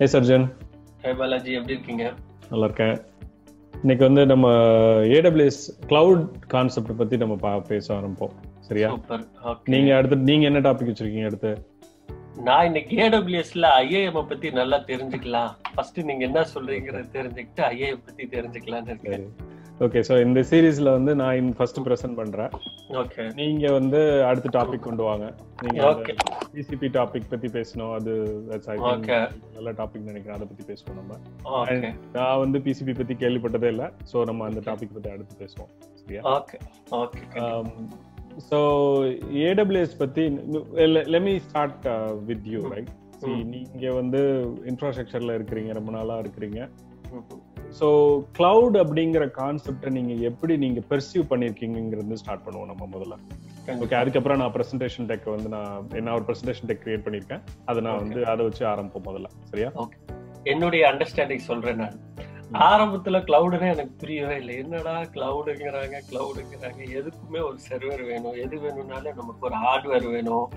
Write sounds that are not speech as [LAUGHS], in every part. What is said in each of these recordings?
ஏ surgeon ஹே பாலாஜி எப்படி இருக்கீங்க? நல்லா இருக்கேன் இன்னைக்கு வந்து நம்ம ஏடபிள்யூஎஸ் கிளவுட் கான்செப்ட் பத்தி நம்ம பேச ஆரம்பிப்போம். சரியா? நீங்க அடுத்து நீங்க என்ன டாபிக் வச்சிருக்கீங்க அடுத்து? நான் இன்னைக்கு ஏடபிள்யூஎஸ்ல ஐஏஎம் பத்தி நல்லா தெரிஞ்சுக்கலாம். ஃபர்ஸ்ட் நீங்க என்ன சொல்றீங்கறத தெரிஞ்சுக்கிட்டு ஐஏஎம் பத்தி தெரிஞ்சுக்கலாம்னு இருக்கேன். ஓகே ஸோ இந்த சீரீஸ்ல வந்து நான் ஃபர்ஸ்ட் ப்ரெசென்ட் பண்றேன். ஓகே நீங்க வந்து அடுத்த டாபிக் கொண்டு வாங்க. நீங்க. பிசிபி டாபிக் பத்தி பேசணும். அது. நல்ல டாபிக் நினைக்கிறேன். அதை பத்தி பேசுவோம் நம்ம. நான் வந்து பிசிபி பத்தி கேள்விப்பட்டதே இல்ல. சோ நம்ம அந்த டாபிக் பத்தி அடுத்து பேசுவோம். ஓகே ஓகே ஸோ ஏடபிள்யூஎஸ் பத்தி let me start with you right நீங்க வந்து இன்ஃப்ராஸ்ட்ரக்சர்ல இருக்கிறீங்க. ரொம்ப நாளா இருக்கிறீங்க. ஸோ கிளவுட் அப்படிங்கிற கான்செப்டை நீங்க எப்படி நீங்க பெர்சீவ் பண்ணிருக்கீங்கிறது ஸ்டார்ட் பண்ணுவோம் நம்ம முதல்ல. ஓகே அதுக்கப்புறம் நான் பிரசன்டேஷன் டெக் வந்து நான் என்ன ஒரு பிரசன்டேஷன் டெக் கிரியேட் பண்ணிருக்கேன். அதை நான் வந்து அதை வச்சு ஆரம்பிப்போம் முதல்ல. சரியா? என்னுடைய அண்டர்ஸ்டாண்டிங் சொல்றேன் நான். ஆரம்பத்துல கிளவுடுனா எனக்கு புரியவே இல்லை. என்னடா கிளவுடுங்கிறாங்க கிளவுடுங்கிறாங்க எதுக்குமே ஒரு சர்வர் வேணும் எது வேணும்னாலும் நமக்கு ஒரு ஹார்ட்வேர் வேணும்.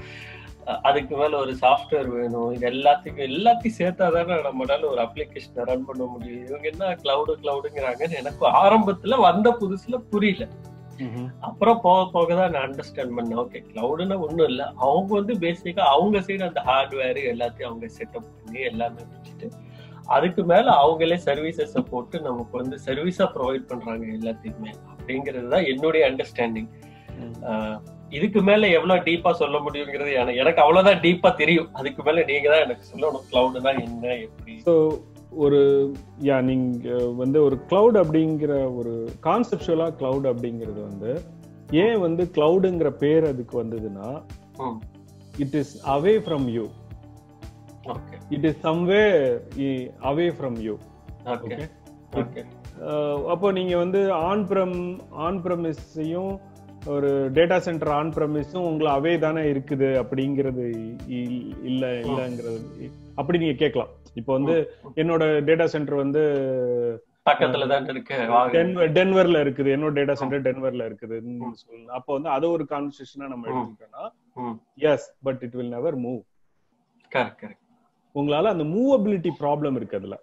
அதுக்கு மேல ஒரு சாஃப்ட்வேர் வேணும். இது எல்லாத்துக்கும் எல்லாத்தையும் சேர்த்தா தானே நம்மளால ஒரு அப்ளிகேஷனை ரன் பண்ண முடியும். இவங்க என்ன கிளவுடு கிளவுடுங்கிறாங்கன்னு எனக்கு ஆரம்பத்துல வந்த புதுசுல புரியல. அப்புறம் போக போக தான் நான் அண்டர்ஸ்டாண்ட் பண்ணேன். ஓகே கிளவுடுன்னா ஒண்ணும் இல்ல. அவங்க வந்து பேசிக்கா அவங்க சைடு அந்த ஹார்ட்வேர் எல்லாத்தையும் அவங்க செட்டப் பண்ணி எல்லாமே வச்சுட்டு அதுக்கு மேல அவங்களே சர்வீசஸ் போட்டு நமக்கு வந்து சர்வீஸா ப்ரொவைட் பண்றாங்க எல்லாத்தையுமே. அப்படிங்கிறது தான் என்னுடைய அண்டர்ஸ்டாண்டிங் இதுக்கு மேல எவ்வளவு டீப்பா சொல்ல முடியுங்கிறது எனக்கு எனக்கு அவ்வளவுதான் டீப்பா தெரியும். அதுக்கு மேல நீங்க தான் எனக்கு சொல்லணும். கிளவுடுனா என்ன எப்படி? ஸோ ஒரு யா நீங்க வந்து ஒரு கிளவுட் அப்படிங்கிற ஒரு கான்செப்டுவலா கிளவுட் அப்படிங்கிறது வந்து ஏன் வந்து கிளவுடுங்கிற பேர் அதுக்கு வந்ததுன்னா. It is away from you it is someway away from you okay அப்போ நீங்க வந்து ஆன் ப்ரம் ஆன் ப்ரமிஸையும் ஒரு டேட்டா சென்டர் ஆன் ப்ரமிஸும் உங்களை அவே தானே இருக்குது அப்படிங்கிறது இல்ல இல்லங்கிறது. அப்படி நீங்க கேட்கலாம். இப்போ வந்து என்னோட டேட்டா சென்டர் வந்து பக்கத்துல தான் இருக்கு டென்வர்ல இருக்குது. என்னோட டேட்டா சென்டர் டென்வர்ல சொல்லலாம் அப்போ வந்து அது ஒரு கான்வர்சேஷனா நம்ம. எடுத்துக்கிட்டோம்னா. Yes but it will never move correct correct உங்களால அந்த மூவபிலிட்டி ப்ராப்ளம் இருக்கு அதுல.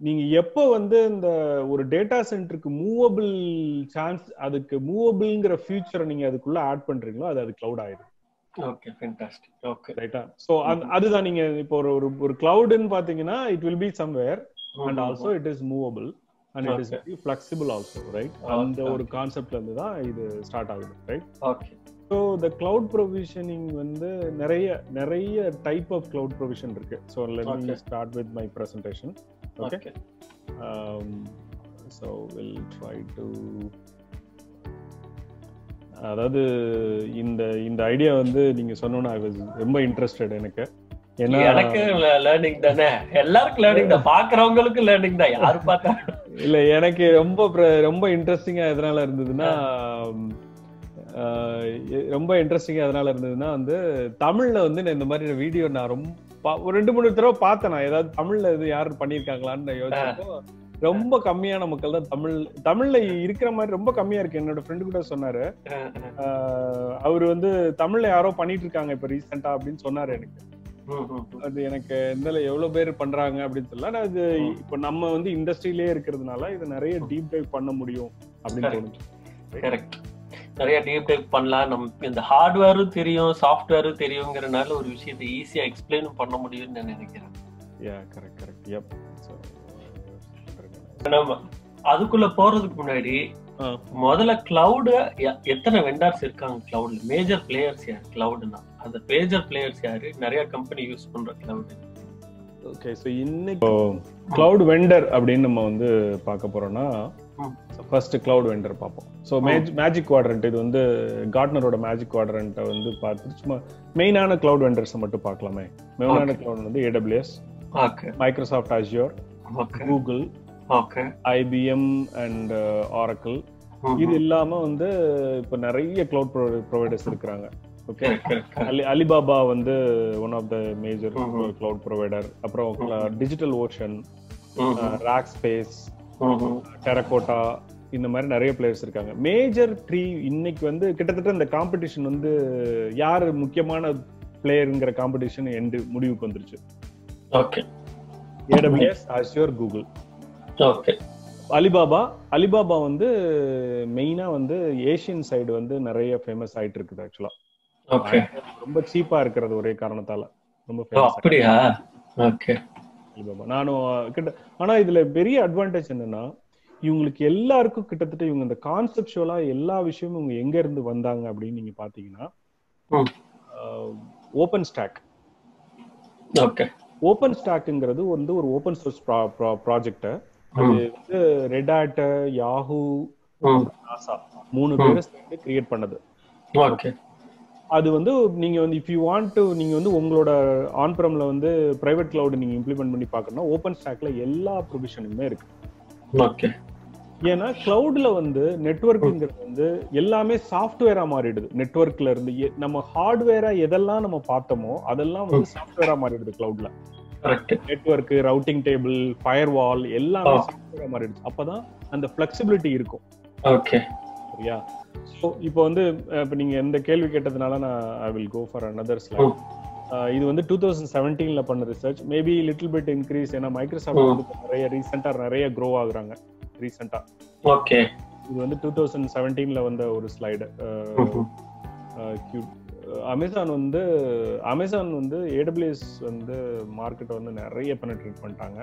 நீங்க எப்ப வந்து இந்த ஒரு டேட்டா சென்டருக்கு மூவபிள் சான்ஸ் அதுக்கு மூவபிள்ங்கிற ஃபியூச்சரை நீங்க அதுக்குள்ள ஆட் பண்றீங்களோ அது அது கிளவுட் ஆயிடும் ஓகே ஃபென்டாஸ்டிக் ஓகே ரைட்டா சோ அதுதான் நீங்க இப்போ ஒரு ஒரு ஒரு கிளவுட்னு பாத்தீங்கன்னா it will be somewhere and also it is movable and it is. Very flexible also right அந்த ஒரு கான்செப்ட்ல இருந்து தான் இது ஸ்டார்ட் ஆகுது right okay so the cloud provisioning வந்து நிறைய நிறைய டைப் ஆஃப் கிளவுட் ப்ரொவிஷன் இருக்கு. So let me. Start with my presentation okay so we'll try to அதாவது இந்த இந்த ஐடியா வந்து நீங்க சொன்னோன்னா ஐ வாஸ் ரொம்ப இன்ட்ரெஸ்டட் எனக்கு. ஏன்னா எனக்கு லேர்னிங் தானே? எல்லாருக்கும் லேர்னிங் தான். பாக்குறவங்களுக்கு லேர்னிங் தான். யாரு பார்த்தா [LAUGHS] இல்ல எனக்கு ரொம்ப ரொம்ப இன்ட்ரெஸ்டிங்கா எதனால இருந்ததுன்னா ரொம்ப இன்ட்ரெஸ்டிங்கா எதனால இருந்ததுன்னா வந்து தமிழ்ல வந்து நான் இந்த மாதிரி வீடியோ நான் ரொம்ப ஒரு ரெண்டு மூணு தடவை பார்த்தேன் நான். ஏதாவது தமிழ்ல இது யாரும் பண்ணிருக்காங்களான்னு நான் யோசிச்சப்போ ரொம்ப கம்மியான மக்கள் தான் தமிழ் தமிழ்ல இருக்கிற மாதிரி ரொம்ப கம்மியா இருக்கு. என்னோட ஃப்ரெண்டு கூட சொன்னாரு. அவரு வந்து தமிழ்ல யாரோ பண்ணிட்டு இருக்காங்க இப்ப ரீசெண்டா அப்படின்னு சொன்னாரு எனக்கு. அது எனக்கு இந்த எவ்வளவு பேர் பண்றாங்க அப்படின்னு ஆனா அது. இப்ப நம்ம வந்து இண்டஸ்ட்ரியிலே இருக்கிறதுனால இது நிறைய டீப் டைவ் பண்ண முடியும் அப்படின்னு. தோணுச்சு. கரெக்ட் நிறைய டீப் டைப் பண்ணலாம். நம்ம இந்த ஹார்ட்வேரும் தெரியும் சாஃப்ட்வேரும் தெரியுங்கிறனால ஒரு விஷயத்தை ஈஸியா எக்ஸ்பிளைனும் பண்ண முடியும்னு நான் நினைக்கிறேன். யா கரெக்ட் கரெக்ட் யப் நம்ம அதுக்குள்ள போறதுக்கு முன்னாடி முதல்ல கிளவுடு எத்தனை வெண்டார்ஸ் இருக்காங்க கிளவுட்ல மேஜர் பிளேயர்ஸ் யார்? கிளவுடுனா அந்த மேஜர் பிளேயர்ஸ் யாரு? நிறைய கம்பெனி யூஸ் பண்ற கிளவுட் ஓகே ஸோ இன்னைக்கு கிளவுட் வெண்டர் அப்படின்னு நம்ம வந்து பார்க்க போறோம்னா. ஃபர்ஸ்ட் கிளவுட் வெண்டர் பார்ப்போம். ஸோ மேஜிக் குவாட்ரண்ட் இது வந்து கார்ட்னரோட மேஜிக் குவாட்ரண்ட்டை வந்து பார்த்து சும்மா மெயினான கிளவுட் வெண்டர்ஸை மட்டும் பார்க்கலாமே. மெயினான. கிளவுட் வந்து AWS Microsoft Azure Google IBM and Oracle இது இல்லாம வந்து இப்ப நிறைய கிளவுட் ப்ரொவைடர்ஸ் இருக்கிறாங்க. ஓகே அலி அலிபாபா வந்து one of the major. Cloud provider அப்புறம். Digital ocean Rackspace terracotta இந்த மாதிரி நிறைய பிளேயர்ஸ் இருக்காங்க. மேஜர் ட்ரீ இன்னைக்கு வந்து கிட்டத்தட்ட இந்த காம்படிஷன் வந்து யார் முக்கியமான பிளேயருங்கிற காம்படிஷன் எண்டு முடிவுக்கு வந்துருச்சு. Okay AWS Azure Google okay Alibaba Alibaba வந்து மெயினா வந்து ஏசியன் சைடு வந்து நிறைய ஃபேமஸ் ஆயிட்டு இருக்குது ஆக்சுவலா ஓகே ரொம்ப சீப்பா இருக்கிறது ஒரே காரணத்தால. ரொம்ப அப்படியா? ஓகே நானும் கிட்ட ஆனா இதுல பெரிய அட்வான்டேஜ் என்னன்னா இவங்களுக்கு எல்லாருக்கும் கிட்டத்தட்ட இவங்க இந்த கான்செப்டுவலா எல்லா விஷயமும் இவங்க எங்க இருந்து வந்தாங்க அப்படின்னு நீங்க பாத்தீங்கன்னா. OpenStack okay. ஓபன் ஸ்டாக்ங்கிறது வந்து ஒரு ஓபன் சோர்ஸ் ப்ராஜெக்ட் அது வந்து ரெட் ஆட் யாஹூ நாசா மூணு பேரும் சேர்ந்து கிரியேட் பண்ணது. ஓகே. அது வந்து நீங்க வந்து இஃப் யூ வாண்ட் டு நீங்க வந்து உங்களோட ஆன் பிரம்ல வந்து பிரைவேட் கிளவுட் நீங்க இம்ப்ளிமெண்ட் பண்ணி பார்க்கணும்னா ஓபன் ஸ்டாக்ல எல்லா ப்ரொவிஷனுமே இருக்கு. ஓகே ஏன்னா கிளவுட்ல வந்து நெட்ஒர்க்குங்கிறது வந்து எல்லாமே சாஃப்ட்வேரா மாறிடுது. நெட்ஒர்க்ல இருந்து நம்ம ஹார்ட்வேரா எதெல்லாம் நம்ம பார்த்தோமோ அதெல்லாம் வந்து சாஃப்ட்வேரா மாறிடுது கிளவுட்ல network routing table firewall எல்லாமே சாஃப்ட்வேரா மாறிடுச்சு. அப்பதான் அந்த ஃபிளெக்சிபிலிட்டி இருக்கும். ஓகே சரியா ஸோ இப்போ வந்து இப்போ நீங்க எந்த கேள்வி கேட்டதுனால நான் I will go for another slide. இது வந்து டூ தௌசண்ட் செவன்டீன்ல பண்ண research maybe little bit increase ஏன்னா மைக்ரோசாஃப்ட் வந்து இப்ப நிறைய ரீசெண்டா நிறைய க்ரோ ஆகுறாங்க. ரீசெண்டா ஓகே இது வந்து டூ தௌசண்ட் செவன்டீன்ல வந்த ஒரு ஸ்லைடு அமேசான் வந்து அமேசான் வந்து ஏடபிள்யூஎஸ் வந்து மார்க்கெட் வந்து நிறைய பெனட்ரேட் பண்ணிட்டாங்க.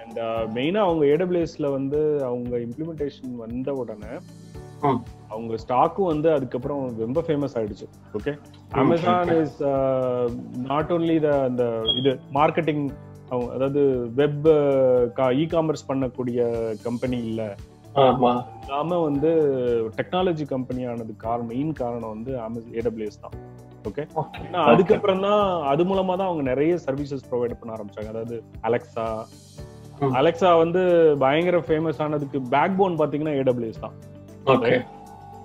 அண்ட் மெயினா அவங்க ஏடபிள்யூஎஸ்ல வந்து அவங்க இம்ப்ளிமெண்டேஷன் வந்த உடனே. அவங்க ஸ்டாக்கும் வந்து அதுக்கப்புறம் ரொம்ப ஃபேமஸ் ஆயிடுச்சு. Okay Amazon is not only the அந்த இது மார்க்கெட்டிங் அதாவது வெப் இ காமர்ஸ் பண்ணக்கூடிய கம்பெனி இல்ல. இல்லாம வந்து டெக்னாலஜி கம்பெனி ஆனது காரணம் மெயின் காரணம் வந்து ஏடபிள்யூஎஸ் தான். ஓகே அதுக்கப்புறம் தான் அது மூலமா தான் அவங்க நிறைய சர்வீசஸ் ப்ரொவைட் பண்ண ஆரம்பிச்சாங்க. அதாவது அலெக்சா. அலெக்சா வந்து பயங்கர ஃபேமஸ் ஆனதுக்கு பேக் போன் பாத்தீங்கன்னா ஏடபிள்யூஎஸ் தான். Okay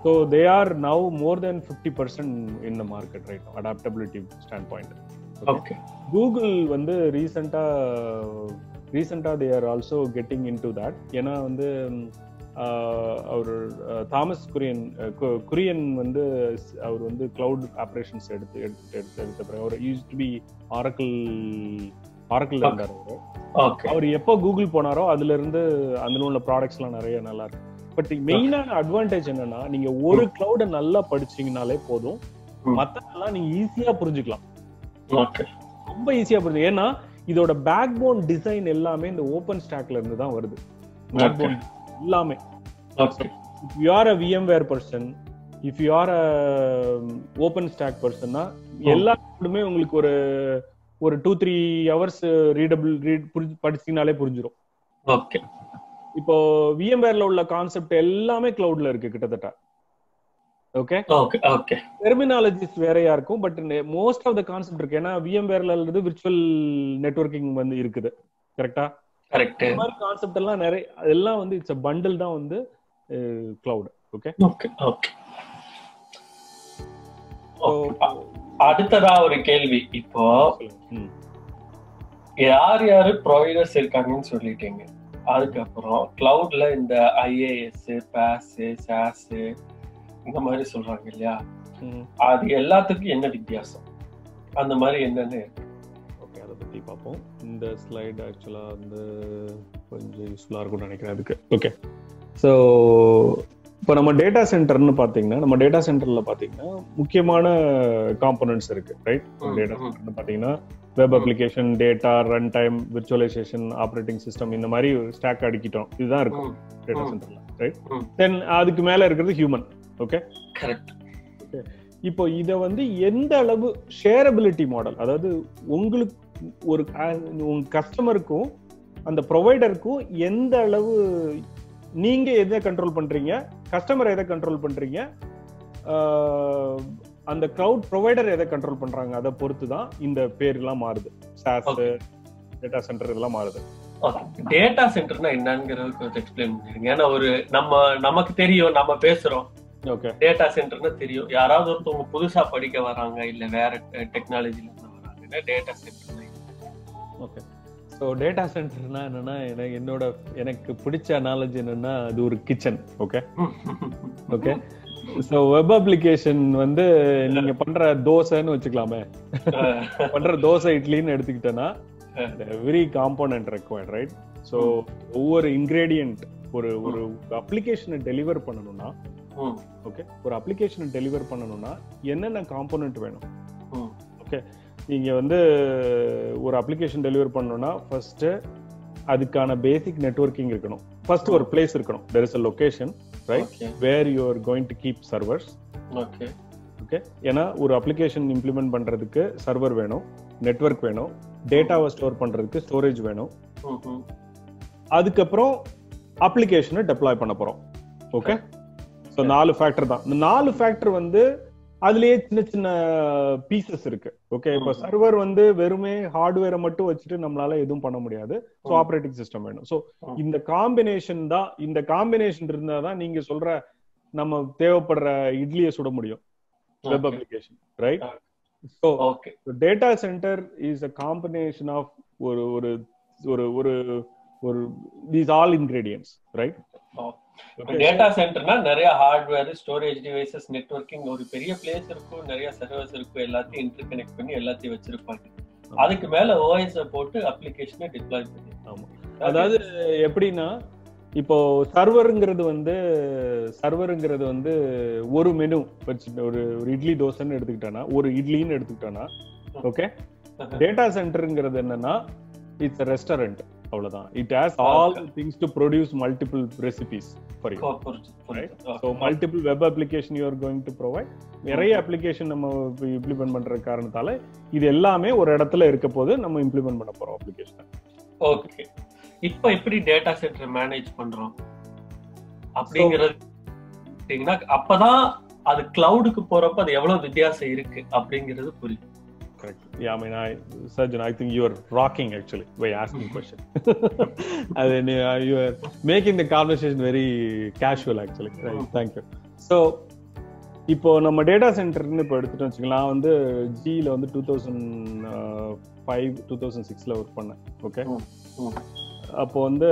so they are now more then fifty percent in the market right adaptability standpoint okay Google வந்து ரீசெண்டா ரீசெண்டா they are also getting into that ஏன்னா வந்து அவர் தாமஸ் குரியன் குரியன் வந்து அவர் வந்து கிளவுட் ஆப்ரேஷன்ஸ் எடுத்து எடுத்து எடுத்து எடுத்த பிறகு அவர் use to be Oracle Oracle இருந்தார் அவர். எப்போ கூகுள் போனாரோ அதுல இருந்து உள்ள ப்ராடக்ட்ஸ் எல்லாம் நிறைய நல்லா இருக்கு. பட் மெயினான அட்வான்டேஜ் என்னன்னா நீங்க ஒரு கிளவுட நல்லா படிச்சீங்கனாலே போதும். மத்ததெல்லாம் நீங்க ஈஸியா புரிஞ்சுக்கலாம். ரொம்ப ஈஸியா புரிஞ்சு ஏன்னா இதோட பேக் போன் டிசைன் எல்லாமே இந்த ஓபன் ஸ்டாக்ல இருந்து தான் வருது. பேக் போன் எல்லாமே. If you are a VMware person if you are a OpenStack பர்சன்னா எல்லாருமே உங்களுக்கு ஒரு ஒரு two three hours readable read படிச்சீங்கனாலே புரிஞ்சிடும் ஓகே. இப்போ விஎம்வேர்ல உள்ள கான்செப்ட் எல்லாமே கிளவுட்ல இருக்கு கிட்டத்தட்ட. ஓகே ஓகே டெர்மினாலஜிஸ் வேறையா இருக்கும் but most of the concept இருக்கு. ஏன்னா விஎம்வேர்ல இருந்து விர்ச்சுவல் நெட்வொர்க்கிங் வந்து இருக்குது. கரெக்டா கரெக்ட் இந்த மாதிரி கான்செப்ட் எல்லாம் நிறைய அதெல்லாம் வந்து இட்ஸ் பண்டில் தான் வந்து கிளவுட் ஓகே ஓகே ஓகே அடுத்ததா ஒரு கேள்வி. இப்போ யார் யாரு ப்ரொவைடர்ஸ் இருக்காங்கன்னு சொல்லிட்டீங்க? அதுக்கப்புறம் கிளவுட்ல இந்த ஐஏஎஸ் பேஸ் சாஸ் இந்த மாதிரி சொல்றாங்க இல்லையா? அது எல்லாத்துக்கும் என்ன வித்தியாசம்? அந்த மாதிரி என்னன்னு ஓகே அதை பத்தி பார்ப்போம். இந்த ஸ்லைடு ஆக்சுவலா வந்து கொஞ்சம் யூஸ்ஃபுல்லா இருக்கும்னு நினைக்கிறேன் அதுக்கு. ஓகே ஸோ இப்போ நம்ம டேட்டா சென்டர்னு பார்த்தீங்கன்னா நம்ம டேட்டா சென்டர்ல பார்த்தீங்கன்னா முக்கியமான காம்பனன்ட்ஸ் இருக்கு ரைட் டேட்டா. சென்டர்னு பார்த்தீங்கன்னா web application data run time virtualisation operating system இந்த மாதிரி ஸ்டாக் அடிக்கிட்டோம். இதுதான் இருக்கும் டேட்டா. சென்டர்ல ரைட். தென் அதுக்கு மேல இருக்கிறது ஹியூமன் ஓகே கரெக்ட் இப்போ இத வந்து எந்த அளவு ஷேரபிலிட்டி மாடல் அதாவது உங்களுக்கு ஒரு உங்க கஸ்டமருக்கும் அந்த ப்ரொவைடருக்கும் எந்த அளவு நீங்க எதை கண்ட்ரோல் பண்றீங்க? கஸ்டமர் எதை கண்ட்ரோல் பண்றீங்க? அந்த கிளவுட் ப்ரொவைடர் எதை கண்ட்ரோல் பண்றாங்க? அதை பொறுத்து தான் இந்த பேர்லாம் மாறுது. சாஸ். டேட்டா சென்டர் இதெல்லாம் மாறுது. டேட்டா சென்டர்னா என்னங்கிறது கொஞ்சம் எக்ஸ்பிளைன் பண்ணிருங்க ஏன்னா ஒரு நம்ம நமக்கு தெரியும் நம்ம பேசுறோம். ஓகே டேட்டா சென்டர்னா தெரியும். யாராவது ஒருத்தவங்க புதுசா படிக்க வராங்க இல்ல வேற டெக்னாலஜில இருந்து வராங்கன்னா data centre okay so data சென்டர்னா என்னன்னா எனக்கு என்னோட எனக்கு பிடிச்ச அனாலஜி என்னன்னா அது ஒரு kitchen okay okay so web application வந்து நீங்க பண்ற தோசைன்னு வச்சுக்கலாமே. [LAUGHS] பண்ற தோசை இட்லின்னு எடுத்துக்கிட்டேன்னா every component required right so ஒவ்வொரு இன்கிரேடியன்ட் ஒரு ஒரு அப்ளிகேஷனை டெலிவர் பண்ணணும்னா ஓகே ஒரு அப்ளிகேஷனை டெலிவர் பண்ணணும்னா என்னென்ன காம்போனன்ட் வேணும்? ஓகே நீங்க வந்து ஒரு அப்ளிகேஷன் டெலிவர் பண்ணணும்னா ஃபர்ஸ்ட் அதுக்கான பேசிக் நெட்வொர்க்கிங் இருக்கணும். ஃபர்ஸ்ட் ஒரு பிளேஸ் இருக்கணும். There is a location right where you are going to keep servers okay okay ஏன்னா ஒரு அப்ளிகேஷன் இம்ப்ளிமெண்ட் பண்றதுக்கு சர்வர் வேணும் நெட்வொர்க் வேணும் டேட்டாவை ஸ்டோர் பண்றதுக்கு ஸ்டோரேஜ் வேணும். ம், அதுக்கப்புறம் அப்ளிகேஷனை டெப்ளாய் பண்ண போறோம். ஓகே ஸோ நாலு ஃபேக்டர் தான். இந்த நாலு ஃபேக்டர் வந்து அதுலயே சின்ன சின்ன பீசஸ் இருக்கு. ஓகே இப்போ. சர்வர் வந்து வெறுமே ஹார்ட்வேரை மட்டும் வச்சுட்டு நம்மளால எதுவும் பண்ண முடியாது. ஸோ. ஆப்ரேட்டிங் சிஸ்டம் வேணும். ஸோ. இந்த காம்பினேஷன் தான் இந்த காம்பினேஷன் இருந்தா தான் நீங்க சொல்ற நம்ம தேவைப்படுற இட்லியை சுட முடியும். Web application right. So okay data centre is a combination of ஒரு ஒரு ஒரு ஒரு ஒரு these all ingredients right data சென்டர்னா நிறைய ஹார்ட்வேர் ஸ்டோரேஜ் டிவைசஸ் நெட்வொர்க்கிங் ஒரு பெரிய பிளேஸ் இருக்கும். நிறைய சர்வர்ஸ் இருக்கும். எல்லாத்தையும் இன்டர் கனெக்ட் பண்ணி எல்லாத்தையும் வச்சிருப்பாங்க. அதுக்கு மேல ஓஎஸ் போட்டு அப்ளிகேஷனை டிப்ளாய் பண்ணி. ஆமா. அதாவது எப்படின்னா இப்போ சர்வருங்கிறது வந்து சர்வருங்கிறது வந்து ஒரு மெனு வச்சு ஒரு ஒரு இட்லி தோசைன்னு எடுத்துக்கிட்டோன்னா ஒரு இட்லின்னு எடுத்துக்கிட்டோன்னா ஓகே டேட்டா சென்டருங்கிறது என்னன்னா இட்ஸ் ரெஸ்டாரண்ட் அவ்வளவுதான். It has all things to produce multiple recipes for you புரிஞ்சு. So multiple web application you are going to provide நிறைய அப்ளிகேஷன் நம்ம இம்ப்ளிமெண்ட் பண்ற காரணத்தால இது எல்லாமே ஒரு இடத்துல இருக்க போது நம்ம இம்ப்ளிமெண்ட் பண்ண போறோம் அப்ளிகேஷன் ஓகே இப்போ எப்படி டேட்டா சென்டர் மேனேஜ் பண்றோம்? அப்படிங்கிறது அப்பதான் அது கிளவுடுக்கு போறப்ப அது எவ்வளவு வித்தியாசம் இருக்கு அப்படிங்கிறது புரியும். Correct. Yeah, I mean, I, Sajjan, I think you are rocking actually by asking question. I mean, uh, you are making the conversation very casual actually. Right. Thank you. So, இப்போ நம்ம டேட்டா சென்டர்னு இப்போ எடுத்துட்டு வச்சுக்கலாம் நான் வந்து ஜியில் வந்து two thousand five two thousand சிக்ஸில் ஒர்க் பண்ணேன் ஓகே. அப்போ வந்து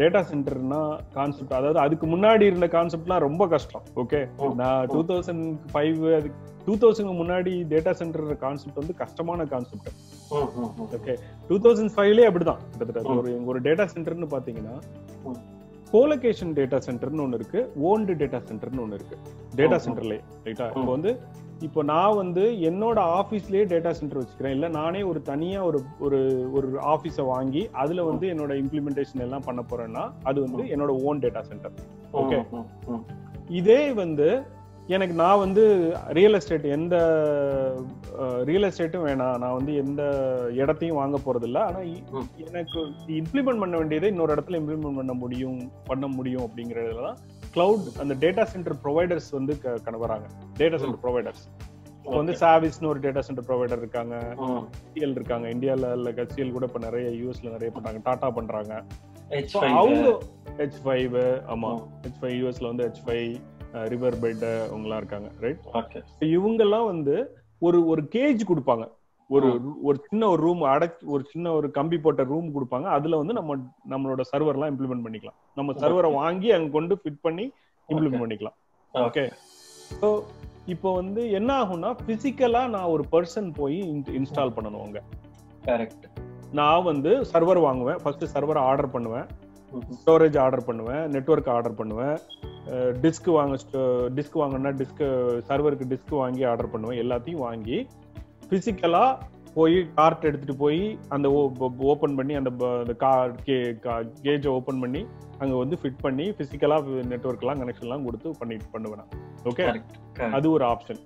டேட்டா சென்டர்னா கான்செப்ட் அதாவது அதுக்கு முன்னாடி இருந்த கான்செப்ட்லாம் ரொம்ப கஷ்டம் ஓகே. நான் டூ தௌசண்ட் ஃபைவ் அது டூ தௌசண்ட் முன்னாடி டேட்டா சென்டர் கான்செப்ட் வந்து கஷ்டமான கான்செப்ட். ஓகே டூ தௌசண்ட் ஃபைவ்லேயே அப்படிதான் கிட்டத்தட்ட. ஒரு ஒரு டேட்டா சென்டர்னு பாத்தீங்கன்னா. கோலோகேஷன் டேட்டா சென்டர்னு ஒன்று இருக்கு ஓன்டு டேட்டா சென்டர்னு ஒன்று இருக்கு டேட்டா. சென்டர்லேயே ரைட்டா. இப்போ வந்து இப்போ நான் வந்து என்னோட ஆஃபீஸ்லேயே டேட்டா சென்டர் வச்சுக்கிறேன். இல்லை நானே ஒரு தனியா ஒரு ஒரு ஒரு ஆஃபீஸை வாங்கி அதுல வந்து என்னோட இம்ப்ளிமெண்டேஷன் எல்லாம் பண்ண போறேன்னா அது வந்து என்னோட ஓன் டேட்டா சென்டர் ம். இதே வந்து எனக்கு நான் வந்து ரியல் எஸ்டேட் எந்த ரியல் எஸ்டேட்டும் வேணாம். நான் வந்து எந்த இடத்தையும் வாங்க போறது இல்ல ஆனா. எனக்கு இம்ப்ளிமெண்ட் பண்ண வேண்டியதை இன்னொரு இடத்துல இம்ப்ளிமெண்ட் பண்ண முடியும் பண்ண முடியும் அப்படிங்கறதுல தான் கிளவுட் அந்த டேட்டா சென்டர் ப்ரொவைடர்ஸ் வந்து வராங்க டேட்டா சென்டர் ப்ரொவைடர்ஸ் இப்போ வந்து சாவிஸ்னு ஒரு டேட்டா சென்டர் ப்ரொவைடர் இருக்காங்க. ஹெச்சிஎல் இருக்காங்க. இந்தியால இல்ல ஹெச்சிஎல் கூட இப்ப நிறைய யூஎஸ்ல நிறைய பண்றாங்க. டாடா பண்றாங்க. So, H5 அவங்க ஹெச் ஃபைவ் ஆமா. ஹெச் ஃபைவ் யூஎஸ்ல வந்து ஹெச் ஃபைவ் ரிவர் பெட் அவங்கலாம் இருக்காங்க. ரைட் ஓகே இவங்கெல்லாம் வந்து ஒரு ஒரு கேஜ் கொடுப்பாங்க. ஒரு ஒரு சின்ன ஒரு ரூம் அடைச்சு ஒரு சின்ன ஒரு கம்பி போட்ட ரூம் கொடுப்பாங்க. அதுல வந்து நம்ம நம்மளோட சர்வர்லாம் இம்ப்ளிமெண்ட் பண்ணிக்கலாம். நம்ம சர்வரை வாங்கி அங்க கொண்டு ஃபிட் பண்ணி இம்ப்ளிமெண்ட் பண்ணிக்கலாம். ஓகே ஸோ இப்போ வந்து என்ன ஆகும்னா பிசிக்கலா நான் ஒரு பர்சன் போய் இன்ஸ்டால் பண்ணணும் அங்க. கரெக்ட் நான் வந்து சர்வர் வாங்குவேன். ஃபர்ஸ்ட் சர்வர் ஆர்டர் பண்ணுவேன். ஸ்டோரேஜ் ஆர்டர் பண்ணுவேன். நெட்வொர்க் ஆர்டர் பண்ணுவேன். டிஸ்க் வாங்க டிஸ்க் வாங்கினா டிஸ்க் சர்வருக்கு டிஸ்க் வாங்கி ஆர்டர் பண்ணுவேன். எல்லாத்தையும் வாங்கி பிசிக்கலா போய் கார்ட் எடுத்துட்டு போய் அந்த ஓபன் பண்ணி அந்த கேஜை ஓபன் பண்ணி அங்க வந்து ஃபிட் பண்ணி பிசிக்கலா நெட்வொர்க்லாம் கனெக்ஷன்லாம் கொடுத்து பண்ணிட்டு பண்ணுவேன் ஓகே அது ஒரு ஆப்ஷன்.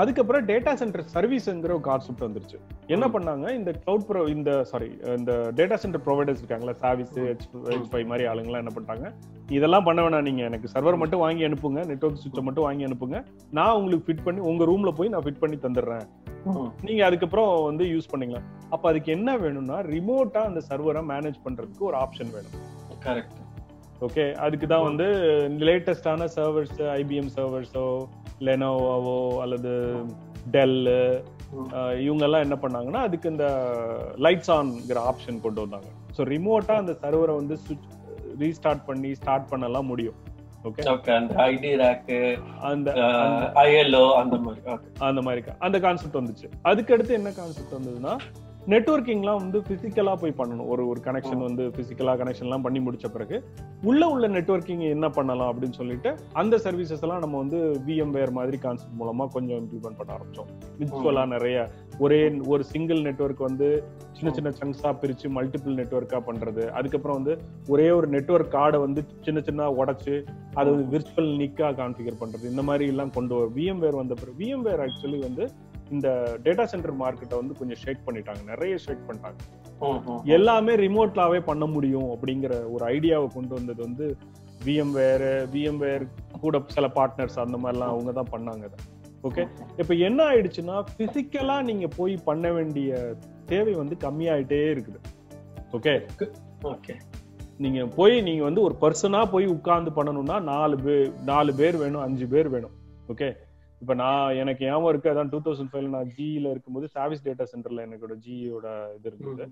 அதுக்கப்புறம் டேட்டா சென்டர் சர்வீஸ்ங்கிற ஒரு கான்செப்ட் வந்துருச்சு. என்ன. பண்ணாங்க? இந்த கிளவுட் ப்ரோ இந்த சாரி இந்த டேட்டா சென்டர் ப்ரொவைடர்ஸ் இருக்காங்களா சாவிஸ் ஹெச் ஃபைவ் மாதிரி ஆளுங்கலாம் என்ன பண்ணிட்டாங்க? இதெல்லாம் பண்ண வேணாம் நீங்க. எனக்கு சர்வர் மட்டும் வாங்கி அனுப்புங்க நெட்வொர்க் சுவிட்சை மட்டும் வாங்கி அனுப்புங்க. நான் உங்களுக்கு ஃபிட் பண்ணி உங்க ரூம்ல போய் நான் ஃபிட் பண்ணி தந்துடுறேன். நீங்க அதுக்கப்புறம் வந்து யூஸ் பண்ணிக்கலாம் அப்ப அதுக்கு என்ன வேணும்னா ரிமோட்டா அந்த சர்வரை மேனேஜ் பண்றதுக்கு ஒரு ஆப்ஷன் வேணும். கரெக்ட் ஓகே அதுக்கு தான் வந்து லேட்டஸ்டான சர்வர்ஸ் ஐபிஎம் சர்வர்ஸோ லெனோவாவோ அல்லது டெல் இவங்க எல்லாம் என்ன பண்ணாங்கன்னா அதுக்கு இந்த லைட்ஸ் ஆன்ங்கிற ஆப்ஷன் கொண்டு வந்தாங்க. ஸோ ரிமோட்டா அந்த சர்வரை வந்து சுவிட்ச் ரீஸ்டார்ட் பண்ணி ஸ்டார்ட் பண்ணலாம் முடியும். ஓகே அந்த ஐடி ரேக் அந்த ஐஎல்ஓ அந்த மாதிரி. அந்த மாதிரி. அந்த கான்செப்ட் வந்துச்சு. அதுக்கு அடுத்து என்ன கான்செப்ட் வந்ததுன்னா நெட்வொர்க்கிங்லாம் வந்து பிசிக்கலா போய் பண்ணணும். ஒரு ஒரு கனெக்ஷன் வந்து பிசிக்கலா கனெக்ஷன்லாம் பண்ணி முடிச்ச பிறகு உள்ள உள்ள நெட்வொர்க்கிங் என்ன பண்ணலாம் அப்படின்னு சொல்லிட்டு அந்த சர்வீசஸ் எல்லாம் நம்ம வந்து விஎம் வேர் மாதிரி கான்செப்ட் மூலமா கொஞ்சம் இம்ப்ளிமெண்ட் பண்ண ஆரம்பிச்சோம். விர்ச்சுவலா நிறைய. ஒரே ஒரு சிங்கிள் நெட்வொர்க் வந்து சின்ன சின்ன சங்ஸா பிரிச்சு மல்டிபிள் நெட்வொர்க்கா பண்றது. அதுக்கப்புறம் வந்து ஒரே ஒரு நெட்வொர்க் கார்டை வந்து சின்ன சின்ன உடைச்சு அது விர்ச்சுவல் நிக்கா கான்ஃபிகர் பண்றது. இந்த மாதிரி எல்லாம் கொண்டு வரும் விஎம் வேர் வந்த பிறகு விஎம் வேர் ஆக்சுவலி வந்து இந்த டேட்டா சென்டர் மார்க்கெட்டை வந்து கொஞ்சம் ஷேக் பண்ணிட்டாங்க. நிறைய ஷேக் பண்ணிட்டாங்க. எல்லாமே ரிமோட்லாவே பண்ண முடியும் அப்படிங்கிற ஒரு ஐடியாவை கொண்டு வந்தது வந்து விஎம் வேர் விஎம் வேர் கூட சில பார்ட்னர்ஸ் அந்த மாதிரிலாம் அவங்க தான் பண்ணாங்க ஓகே இப்ப என்ன ஆயிடுச்சுன்னா பிசிக்கலா நீங்க போய் பண்ண வேண்டிய தேவை வந்து கம்மியாயிட்டே இருக்குது. ஓகே ஓகே நீங்க போய் நீங்க வந்து ஒரு பர்சனா போய் உட்கார்ந்து பண்ணணும்னா நாலு பேர் நாலு பேர் வேணும் அஞ்சு பேர் வேணும். ஓகே இப்ப நான் எனக்கு ஞாபகம் இருக்கு அதான் டூ தௌசண்ட் ஃபைவ்ல நான் ஜிஇல இருக்கும்போது சாவிஸ் டேட்டா சென்டர்ல எனக்கோட ஜியோட இது இருந்தது.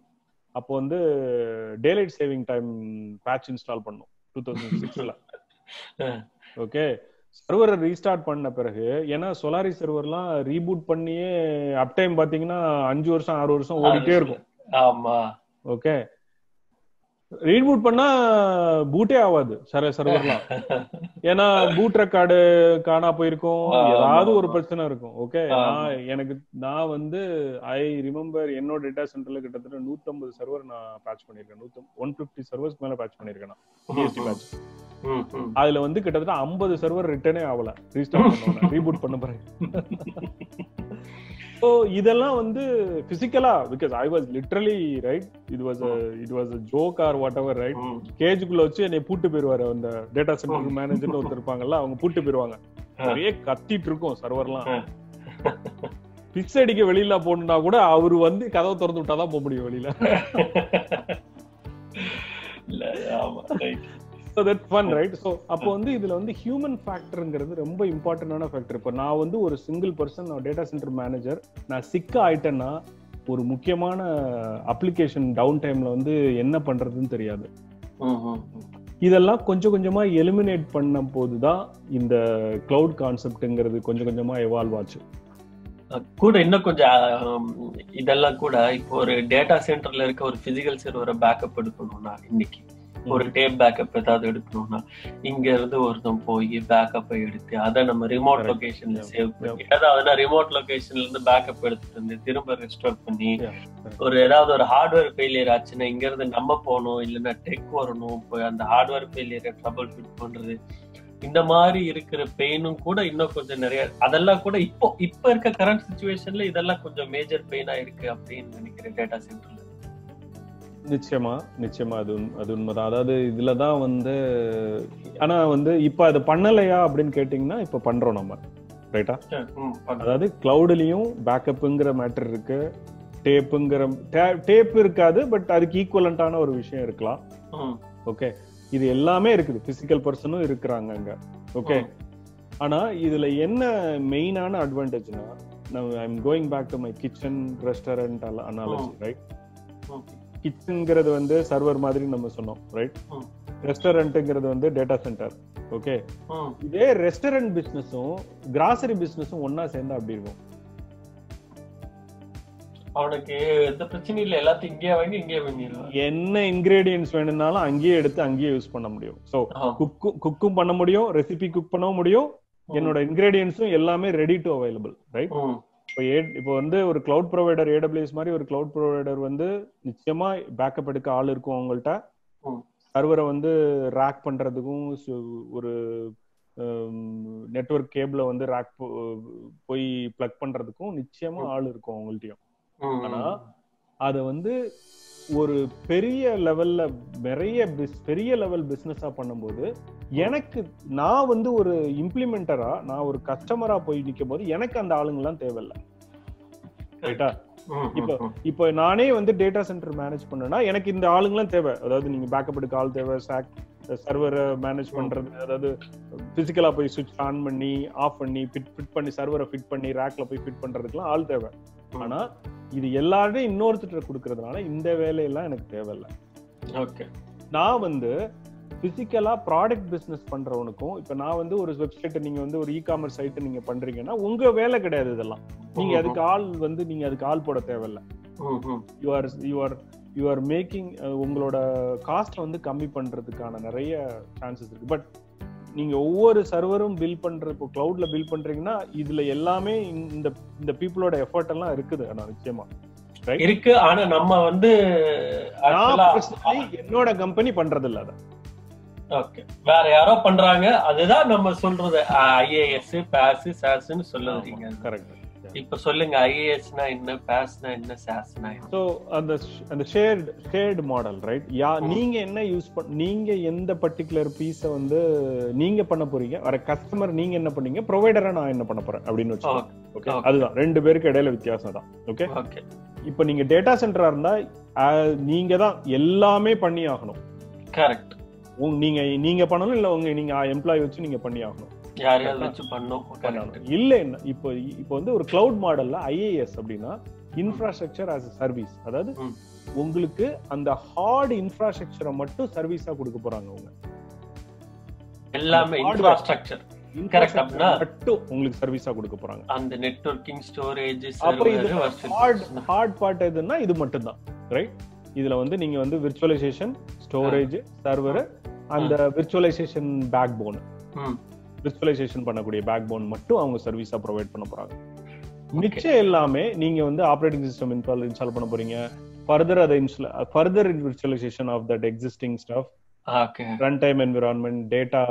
அப்போ வந்து daylight saving time patch install பண்ணோம் டூ தௌசண்ட் சிக்ஸ்ல ஓகே சர்வரை ரீஸ்டார்ட் பண்ண பிறகு ஏன்னா சொலாரி சர்வர்லாம் ரீபூட் பண்ணியே அப் டைம் பாத்தீங்கன்னா அஞ்சு வருஷம் ஆறு வருஷம் ஓடிட்டே இருக்கும். ஆமா. ஓகே ரீபூட் பண்ணா பூட்டே ஆகாது சர சர்வர்லாம் ஏன்னா பூட் ரெக்கார்டு காணா போயிருக்கும். ஏதாவது ஒரு. பிரச்சனை இருக்கும். ஓகே. நான் எனக்கு நான் வந்து ஐ ரிமெம்பர் என்னோட டேட்டா சென்டர்ல கிட்டத்தட்ட 150 சர்வர் நான் பேட்ச் பண்ணிருக்கேன் நூத்தி ஒன் பிப்டி சர்வர்ஸ்க்கு மேல பேட்ச் பண்ணிருக்கேன் நான். பேட்ச். அதுல வந்து கிட்டத்தட்ட 50 சர்வர் ரிட்டர்னே ஆகல. ரீஸ்டார்ட் ரீபூட் பண்ண பிறகு. [LAUGHS] ஸோ இதெல்லாம் வந்து பிசிக்கலா because I was literally right it was it was joke or whatever right. கேஜுக்குள்ள வச்சு என்னை பூட்டு போயிருவாரு அந்த டேட்டா சென்டர் மேனேஜர்னு ஒருத்தர் இருப்பாங்கல்ல அவங்க பூட்டு போயிருவாங்க. ஒரே கத்திட்டு இருக்கும் சர்வர்லாம் பிக்ஸ் அடிக்க வெளியில போகணும்னா கூட அவரு வந்து கதவை திறந்து விட்டாதான் போக முடியும் வெளியில. [LAUGHS] So that fun right so அப்போ வந்து இதுல வந்து ஹியூமன் ஃபேக்டருங்கிறது ரொம்ப இம்பார்ட்டன்டான ஃபேக்டர் இப்போ நான் வந்து ஒரு சிங்கிள் பர்சன் நான் டேட்டா சென்டர் மேனேஜர் நான் சிக்க ஆயிட்டேன்னா ஒரு முக்கியமான அப்ளிகேஷன் டவுன் டைம்ல வந்து என்ன பண்றதுன்னு தெரியாது. இதெல்லாம் கொஞ்சம் கொஞ்சமா எலிமினேட் பண்ண போதுதான் இந்த கிளவுட் கான்செப்ட்ங்கிறது கொஞ்சம் கொஞ்சமா எவால்வ் ஆச்சு. கூட இன்னும் கொஞ்சம் இதெல்லாம் கூட இப்போ ஒரு டேட்டா சென்டர்ல இருக்க ஒரு பிசிக்கல் சர்வரை பேக்கப் எடுக்கணும்னா இன்னைக்கு. ஒரு டேப் பேக்கப் ஏதாவது எடுக்கணும்னா இங்க இருந்து ஒருத்தன் போய் பேக்கப்பை எடுத்து அதை நம்ம ரிமோட். லொகேஷன்ல. சேவ். பண்ணி ஏதாவது ரிமோட் லொகேஷன்ல இருந்து பேக்கப் எடுத்துட்டு வந்து திரும்ப ரெஸ்டோர் பண்ணி. ஒரு ஏதாவது ஒரு ஹார்ட்வேர் ஃபெயிலியர் ஆச்சுன்னா இங்க இருந்து நம்ம போகணும் இல்லைன்னா டெக் வரணும் போய் அந்த ஹார்ட்வேர் ஃபெயிலியரை ட்ரபிள் ஃபிட் பண்றது இந்த மாதிரி இருக்கிற பெயினும் கூட இன்னும் கொஞ்சம் நிறைய அதெல்லாம் கூட இப்போ இப்போ இருக்க கரண்ட் சுச்சுவேஷன்ல இதெல்லாம் கொஞ்சம் மேஜர் பெயினா இருக்கு அப்படின்னு நினைக்கிறேன் டேட்டா சென்டர்ல நிச்சயமா நிச்சயமா அது அது உண்மைதான். அதாவது இதுலதான் வந்து ஆனா வந்து இப்ப அது பண்ணலையா அப்படின்னு கேட்டீங்கன்னா இப்ப பண்றோம் நம்ம. ரைட்டா அதாவது கிளவுட்லயும் பேக்கப்புங்கிற மேட்டர் இருக்கு டேப்புங்கிற டேப் இருக்காது பட் அதுக்கு ஈக்குவலண்டான ஒரு விஷயம் இருக்கலாம். ஓகே இது எல்லாமே இருக்குது. பிசிக்கல் பர்சனும் இருக்கிறாங்க அங்க. ஓகே ஆனா இதுல என்ன மெயினான அட்வான்டேஜ்னா I am going back to my kitchen restaurant analogy right கிச்சன்ங்கிறது வந்து சர்வர் மாதிரி நம்ம சொன்னோம் ரைட் ம். ரெஸ்டாரண்ட்ங்கிறது வந்து டேட்டா சென்டர் ஓகே இதே ரெஸ்டாரண்ட் பிசினஸும் கிராசரி பிசினஸும் ஒன்னா சேர்ந்தா அப்படி இருக்கும்? அவனுக்கு எந்த பிரச்சனையும் இல்ல. எல்லாத்தையும் இங்கேயே வாங்கி இங்கேயே வாங்கிடுவான் என்ன இன்கிரீடியன்ஸ் வேணும்னாலும் அங்கேயே எடுத்து அங்கேயே யூஸ் பண்ண முடியும். ஸோ குக்கும் குக்கும் பண்ண முடியும் ரெசிபி குக் பண்ணவும் முடியும். என்னோட இன்கிரீடியன்ஸும் எல்லாமே ரெடி டு அவைலபிள் ரைட் இப்போ ஏ இப்போ வந்து ஒரு கிளவுட் ப்ரொவைடர் ஏடபிள்யூஎஸ் மாதிரி ஒரு கிளவுட் ப்ரொவைடர் வந்து நிச்சயமா பேக்கப் எடுக்க ஆள் இருக்கும் அவங்கள்ட்ட. சர்வரை வந்து ரேக் பண்றதுக்கும் ஒரு நெட்வொர்க் கேபிள வந்து ரேக் போய் பிளக் பண்றதுக்கும் நிச்சயமா ஆள் இருக்கும் அவங்கள்ட்டயும். ஆனா அத வந்து ஒரு பெரிய லெவல்ல நிறைய பெரிய லெவல் பிசினஸா பண்ணும்போது எனக்கு நான் வந்து ஒரு இம்ப்ளிமெண்டரா நான் ஒரு கஸ்டமரா போய் நிக்கும் போது எனக்கு அந்த ஆளுங்கெல்லாம் தேவையில்ல. ரைட்டா இப்போ இப்போ நானே வந்து டேட்டா சென்டர் மேனேஜ் பண்ணேன்னா எனக்கு இந்த ஆளுங்கெல்லாம் தேவை. அதாவது நீங்க பேக்கப் எடுக்க ஆள் தேவை சாக் சர்வரை மேனேஜ் பண்றது அதாவது பிசிக்கலா போய் சுவிட்ச் ஆன் பண்ணி ஆஃப் பண்ணி ஃபிட் ஃபிட் பண்ணி சர்வரை ஃபிட் பண்ணி ரேக்ல போய் ஃபிட் பண்றதுக்குலாம் ஆள் தேவை. ஆனா இது எல்லாரையும் இன்னொருத்தர் கொடுக்கறதுனால இந்த வேலையெல்லாம் எனக்கு தேவையில்ல. ஓகே. நான் வந்து பிசிக்கலா ப்ராடக்ட் பிசினஸ் பண்றவனுக்கும் இப்ப நான் வந்து ஒரு வெப்சைட் நீங்க வந்து ஒரு இ காமர்ஸ் சைட் நீங்க பண்றீங்கன்னா உங்க வேலை கிடையாது இதெல்லாம். நீங்க அதுக்கு ஆள் வந்து நீங்க அதுக்கு ஆள் போட தேவையில்ல. You are you are you are making உங்களோட காஸ்ட் வந்து கம்மி பண்றதுக்கான நிறைய சான்சஸ் இருக்கு. பட் நீங்க ஒவ்வொரு சர்வரும் பில் பண்ற இப்போ கிளவுட்ல பில் பண்றீங்கன்னா இதுல எல்லாமே இந்த இந்த பீப்புளோட எஃபர்ட் எல்லாம் இருக்குது ஆனா நிச்சயமா? இருக்கு. ஆனா நம்ம வந்து என்னோட கம்பெனி பண்றது இல்ல ஓகே வேற யாரோ பண்றாங்க. அதுதான் நம்ம சொல்றது. ஐஏஎஸ் பாஸ் சாஸ்ன்னு சொல்லுறீங்க கரெக்ட் இப்ப சொல்லுங்க ஐஏஎஸ்னா என்ன பாஸ்னா என்ன சாஸ்னா ஸோ அந்த அந்த shared shared model right yeah நீங்க என்ன யூஸ் பண்ண நீங்க எந்த பர்டிகுலர் பீஸை வந்து நீங்க பண்ண போறீங்க வர கஸ்டமர் நீங்க என்ன பண்ணீங்க ப்ரொவைடரா நான் என்ன பண்ண போறேன் அப்படின்னு வச்சு ஓகே. அதுதான். ரெண்டு பேருக்கு இடையில வித்தியாசம் தான். ஓகே ஓகே இப்போ நீங்க டேட்டா சென்டரா இருந்தா நீங்க தான் எல்லாமே பண்ணி ஆகணும் கரெக்ட் நீங்க நீங்க பண்ணணும் இல்ல உங்க நீங்க எம்ப்ளாயி வச்சு நீங்க பண்ணி ஆகணும் யாரையாவது வச்சு பண்ணோம் இப்போ இப்போ வந்து ஒரு கிளவுட் மாடல்ல ஐஏஎஸ் அப்படின்னா இன்ஃப்ராஸ்ட்ரக்சர் ஆஸ் சர்வீஸ் அதாவது. உங்களுக்கு அந்த ஹார்ட் இன்ஃப்ராஸ்ட்ரக்சரை மட்டும் சர்வீஸா கொடுக்க போறாங்க அவங்க. எல்லாமே. இன்ஃப்ராஸ்ட்ரக்சர்? மட்டும் உங்களுக்கு சர்வீஸா கொடுக்க போறாங்க. அந்த நெட்வொர்க்கிங் ஸ்டோரேஜ் அப்புறம் இது ஹார்ட் ஹார்ட் பார்ட் எதுன்னா இது மட்டும்தான் ரைட் இதுல வந்து நீங்க வந்து விர்ச்சுவலைசேஷன் ஸ்டோரேஜ் சர்வர் அந்த விர்ச்சுவலைசேஷன் பேக் போன். விர்ச்சுவலைசேஷன் பண்ணக்கூடிய பேக் போன் மட்டும் அவங்க சர்வீஸா ப்ரொவைட் பண்ண போறாங்க. மிச்சம் எல்லாமே நீங்க வந்து ஆப்ரேட்டிங் சிஸ்டம் இன்ஸ்டால் இன்ஸ்டால் பண்ண போறீங்க. ஃபர்தர் அதை install further virtualisation of that existing stuff run time environment data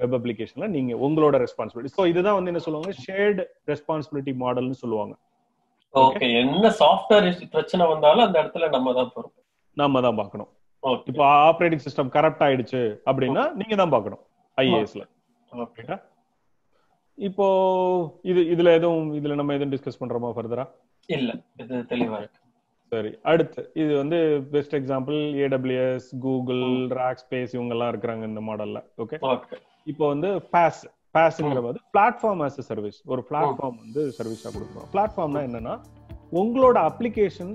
web அப்ளிகேஷன்ல நீங்க உங்களோட ரெஸ்பான்சிபிலிட்டி ஸோ இதுதான் வந்து என்ன சொல்லுவாங்க? ஷேர்டு ரெஸ்பான்சிபிலிட்டி மாடல்னு சொல்லுவாங்க. ஓகே என்ன சாஃப்ட்வேர் பிரச்சனை வந்தாலும் அந்த இடத்துல நம்ம தான் பொறுப்பு. நாம தான் பார்க்கணும். இப்போ ஆப்ரேட்டிங் சிஸ்டம் கரப்ட் ஆயிடுச்சு அப்படின்னா நீங்க தான் பார்க்கணும். ஐஏஎஸ்ல இப்போ இது இதுல எதுவும் இதுல நம்ம எதுவும் டிஸ்கஸ் பண்றோமா ஃபர்தரா இல்ல இது தெளிவா இருக்கு. சரி அடுத்து இது வந்து best example AWS Google Rackspace இவங்க எல்லாம் இருக்கிறாங்க இந்த மாடல்ல ஓகே இப்போ வந்து பாஸ் பாஸ்ங்கிற வந்து பிளாட்ஃபார்ம் ஆஸ் சர்வீஸ் ஒரு பிளாட்ஃபார்ம் வந்து சர்வீஸா கொடுக்குறோம் பிளாட்ஃபார்ம்னா என்னன்னா உங்களோட அப்ளிகேஷன்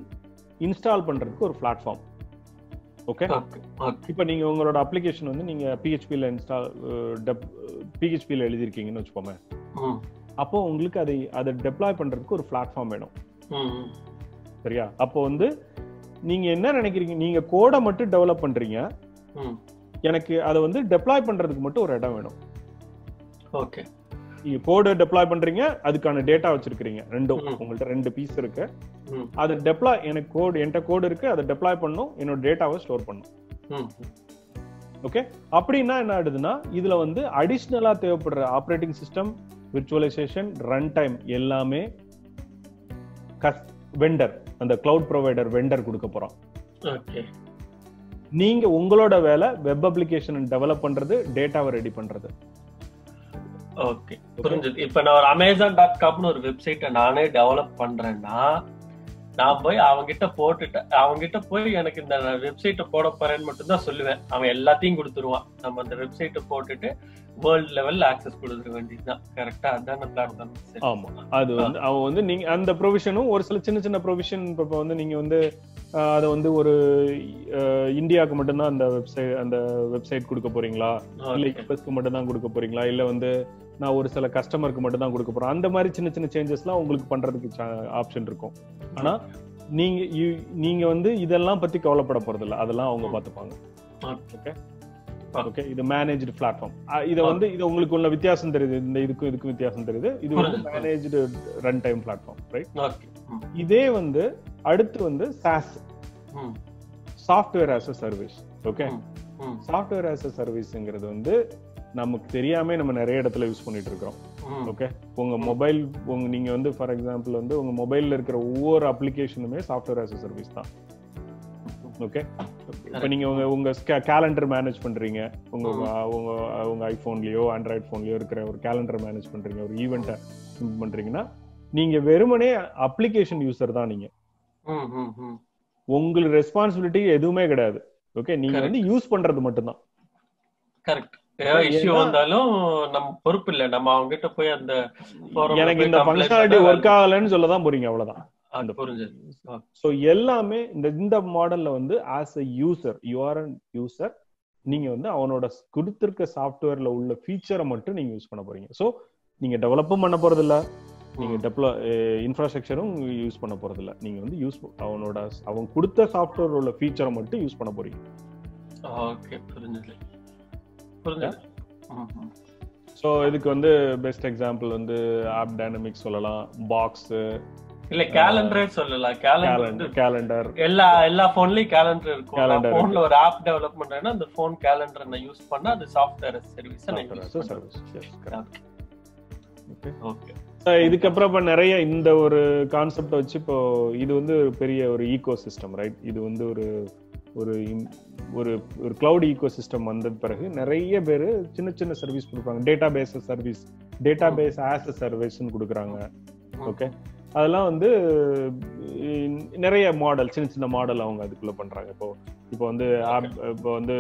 இன்ஸ்டால் பண்றதுக்கு ஒரு பிளாட்ஃபார்ம் ஓகே இப்போ நீங்க உங்களோட அப்ளிகேஷன் வந்து நீங்க பிஹெச்பியில் இன்ஸ்டால் பிஹெச்பியில் எழுதிருக்கீங்கன்னு வச்சுக்கோங்க ம். அப்போ உங்களுக்கு அதை அதை டெப்ளாய் பண்றதுக்கு ஒரு பிளாட்ஃபார்ம் வேணும். சரியா? அப்போ வந்து நீங்க என்ன நினைக்கிறீங்க? நீங்க கோடை மட்டும் டெவலப் பண்றீங்க. எனக்கு அதை வந்து டெப்ளாய் பண்றதுக்கு மட்டும் ஒரு இடம் வேணும். ஓகே. நீங்க கோடு டெப்ளாய் பண்றீங்க அதுக்கான டேட்டா வச்சிருக்கீங்க ரெண்டும். உங்கள்ட்ட ரெண்டு பீஸ் இருக்கு. அது டெப்ளாய் எனக்கு கோடு என்கிட்ட கோடு இருக்கு. அதை டெப்ளாய் பண்ணும். என்னோட டேட்டாவை ஸ்டோர் பண்ணும். ஓகே அப்படின்னா என்ன ஆயிடுதுன்னா இதுல வந்து அடிஷ்னலா தேவைப்படுற operating system virtualisation run time எல்லாமே வெண்டர் அந்த கிளவுட் ப்ரொவைடர் வெண்டர் கொடுக்க போறோம். நீங்க உங்களோட வேலை வெப் அப்ளிகேஷன் டெவலப் பண்றது டேட்டாவை ரெடி பண்றது. ஓகே புரிஞ்சது. இப்ப நான் ஒரு அமேசான் டாட் காம்னு ஒரு வெப்சைட்டை நானே டெவலப் பண்றேன்னா நான் போய் அவங்கிட்ட போட்டுட்டு அவங்கிட்ட போய் எனக்கு இந்த வெப்சைட்டை போட போறேன்னு மட்டும் தான் சொல்லுவேன். அவன் எல்லாத்தையும் கொடுத்துருவான். நம்ம அந்த வெப்சைட்டை போட்டுட்டு வேர்ல்ட் லெவல்ல ஆக்சஸ் கொடுத்துட வேண்டியதுதான். கரெக்டா அதான பிளாட்ஃபார்ம் ஆமா. அது வந்து அவன் வந்து நீங்க அந்த ப்ரொவிஷனும் ஒரு சில சின்ன சின்ன ப்ரொவிஷன் இப்போ வந்து நீங்க வந்து அதை வந்து ஒரு இந்தியாவுக்கு மட்டும்தான் அந்த வெப்சைட் அந்த வெப்சைட் கொடுக்க போறீங்களா? இல்ல யூஎஸ்க்கு மட்டும் தான் கொடுக்க போறீங்களா? இல்ல வந்து நான் ஒரு சில கஸ்டமருக்கு மட்டும் தான் கொடுக்க போறேன். அந்த மாதிரி சின்ன சின்ன சேஞ்சஸ்லாம் உங்களுக்கு பண்றதுக்கு ஆப்ஷன் இருக்கும். ஆனா நீங்க நீங்க வந்து இதெல்லாம் பத்தி கவலைப்பட போறது இல்ல அதெல்லாம் அவங்க பாத்துப்பாங்க ஓகே ஓகே இது மேனேஜ்டு பிளாட்ஃபார்ம் இத வந்து இது உங்களுக்கு உள்ள வித்தியாசம் தெரியுது. இந்த இதுக்கும் இதுக்கும் வித்தியாசம் தெரியுது. இது வந்து. Managed run time platform right இதே வந்து அடுத்து வந்து SaaS software as a service okay software as a சர்வீஸ்ங்கிறது வந்து நமக்கு தெரியாம நம்ம நிறைய இடத்துல யூஸ் பண்ணிட்டு இருக்கிறோம் ம். ஓகே உங்க மொபைல் உங்க நீங்க வந்து ஃபார் எக்ஸாம்பிள் வந்து உங்க மொபைல்ல இருக்கிற ஒவ்வொரு அப்ளிகேஷனுமே சாஃப்ட்வேர் ஆஸ் அ சர்வீஸ் தான் ஓகே இப்போ நீங்க உங்க உங்க கேலண்டர் மேனேஜ் பண்றீங்க. உங்க உங்க உங்க ஐபோன்லயோ ஆண்ட்ராய்ட் போன்லயோ இருக்கிற ஒரு கேலண்டர் மேனேஜ் பண்றீங்க ஒரு ஈவெண்ட்டை பண்றீங்கன்னா நீங்க வெறுமனே அப்ளிகேஷன் யூசர் தான் நீங்க. உங்களுக்கு ரெஸ்பான்சிபிலிட்டி எதுவுமே கிடையாது. ஓகே நீங்க. வந்து யூஸ் பண்றது மட்டும்தான். கரெக்ட் இஷ்யூ வந்தாலும் நம்ம பொறுப்பு இல்ல. நம்ம அவங்க கிட்ட போய் அந்த எனக்கு இந்த ஃபங்க்ஷனாலிட்டி ஒர்க் ஆகலைன்னு சொல்ல தான் போறீங்க அவ்வளவுதான். ஸோ எல்லாமே இந்த இந்த மாடல்ல வந்து as a user you are an user நீங்க வந்து அவனோட கொடுத்திருக்க சாஃப்ட்வேர்ல உள்ள ஃபீச்சரை மட்டும் நீங்க யூஸ் பண்ண போறீங்க. ஸோ நீங்க டெவலப்பும் பண்ண போறது இல்ல நீங்க டெப்ளோ இன்ஃப்ராஸ்ட்ரக்சரும் யூஸ் பண்ண போறது இல்ல நீங்க வந்து யூஸ் அவனோட அவன் கொடுத்த சாஃப்ட்வேர் உள்ள ஃபீச்சரை மட்டும் யூஸ் பண்ண போறீங்க. ஓகே புரிஞ்சது. புரிஞ்சது. ஸோ இதுக்கு வந்து பெஸ்ட் எக்ஸாம்பிள் வந்து ஆப் டைனமிக்ஸ் சொல்லலாம். பாக்ஸ் இல்ல கேலண்டரே சொல்லலாம் கேலண்டர் கேலண்டர் எல்லா எல்லா போன்லயும் கேலண்டர் இருக்கும். போன்ல ஒரு ஆப் டெவலப் பண்றேன்னா அந்த போன் கேலண்டர் நான் யூஸ் பண்ணா அது சாஃப்ட்வேர் சர்வீஸ் சர்வீஸ் ஓகே இதுக்கப்புறம் இப்ப நிறைய இந்த ஒரு கான்செப்ட் வச்சு இப்போ இது வந்து ஒரு பெரிய ஒரு ஈகோ சிஸ்டம் ரைட் இது வந்து ஒரு ஒரு ஒரு ஒரு கிளவுட் ஈகோ சிஸ்டம் வந்த பிறகு நிறைய பேர் சின்ன சின்ன சர்வீஸ் கொடுப்பாங்க. Database service database as a சர்வீஸ்னு கொடுக்குறாங்க ஓகே அதெல்லாம் வந்து நிறைய மாடல் சின்ன சின்ன மாடல் அவங்க அதுக்குள்ள பண்றாங்க. இப்போ இப்போ வந்து ஆப் இப்போ வந்து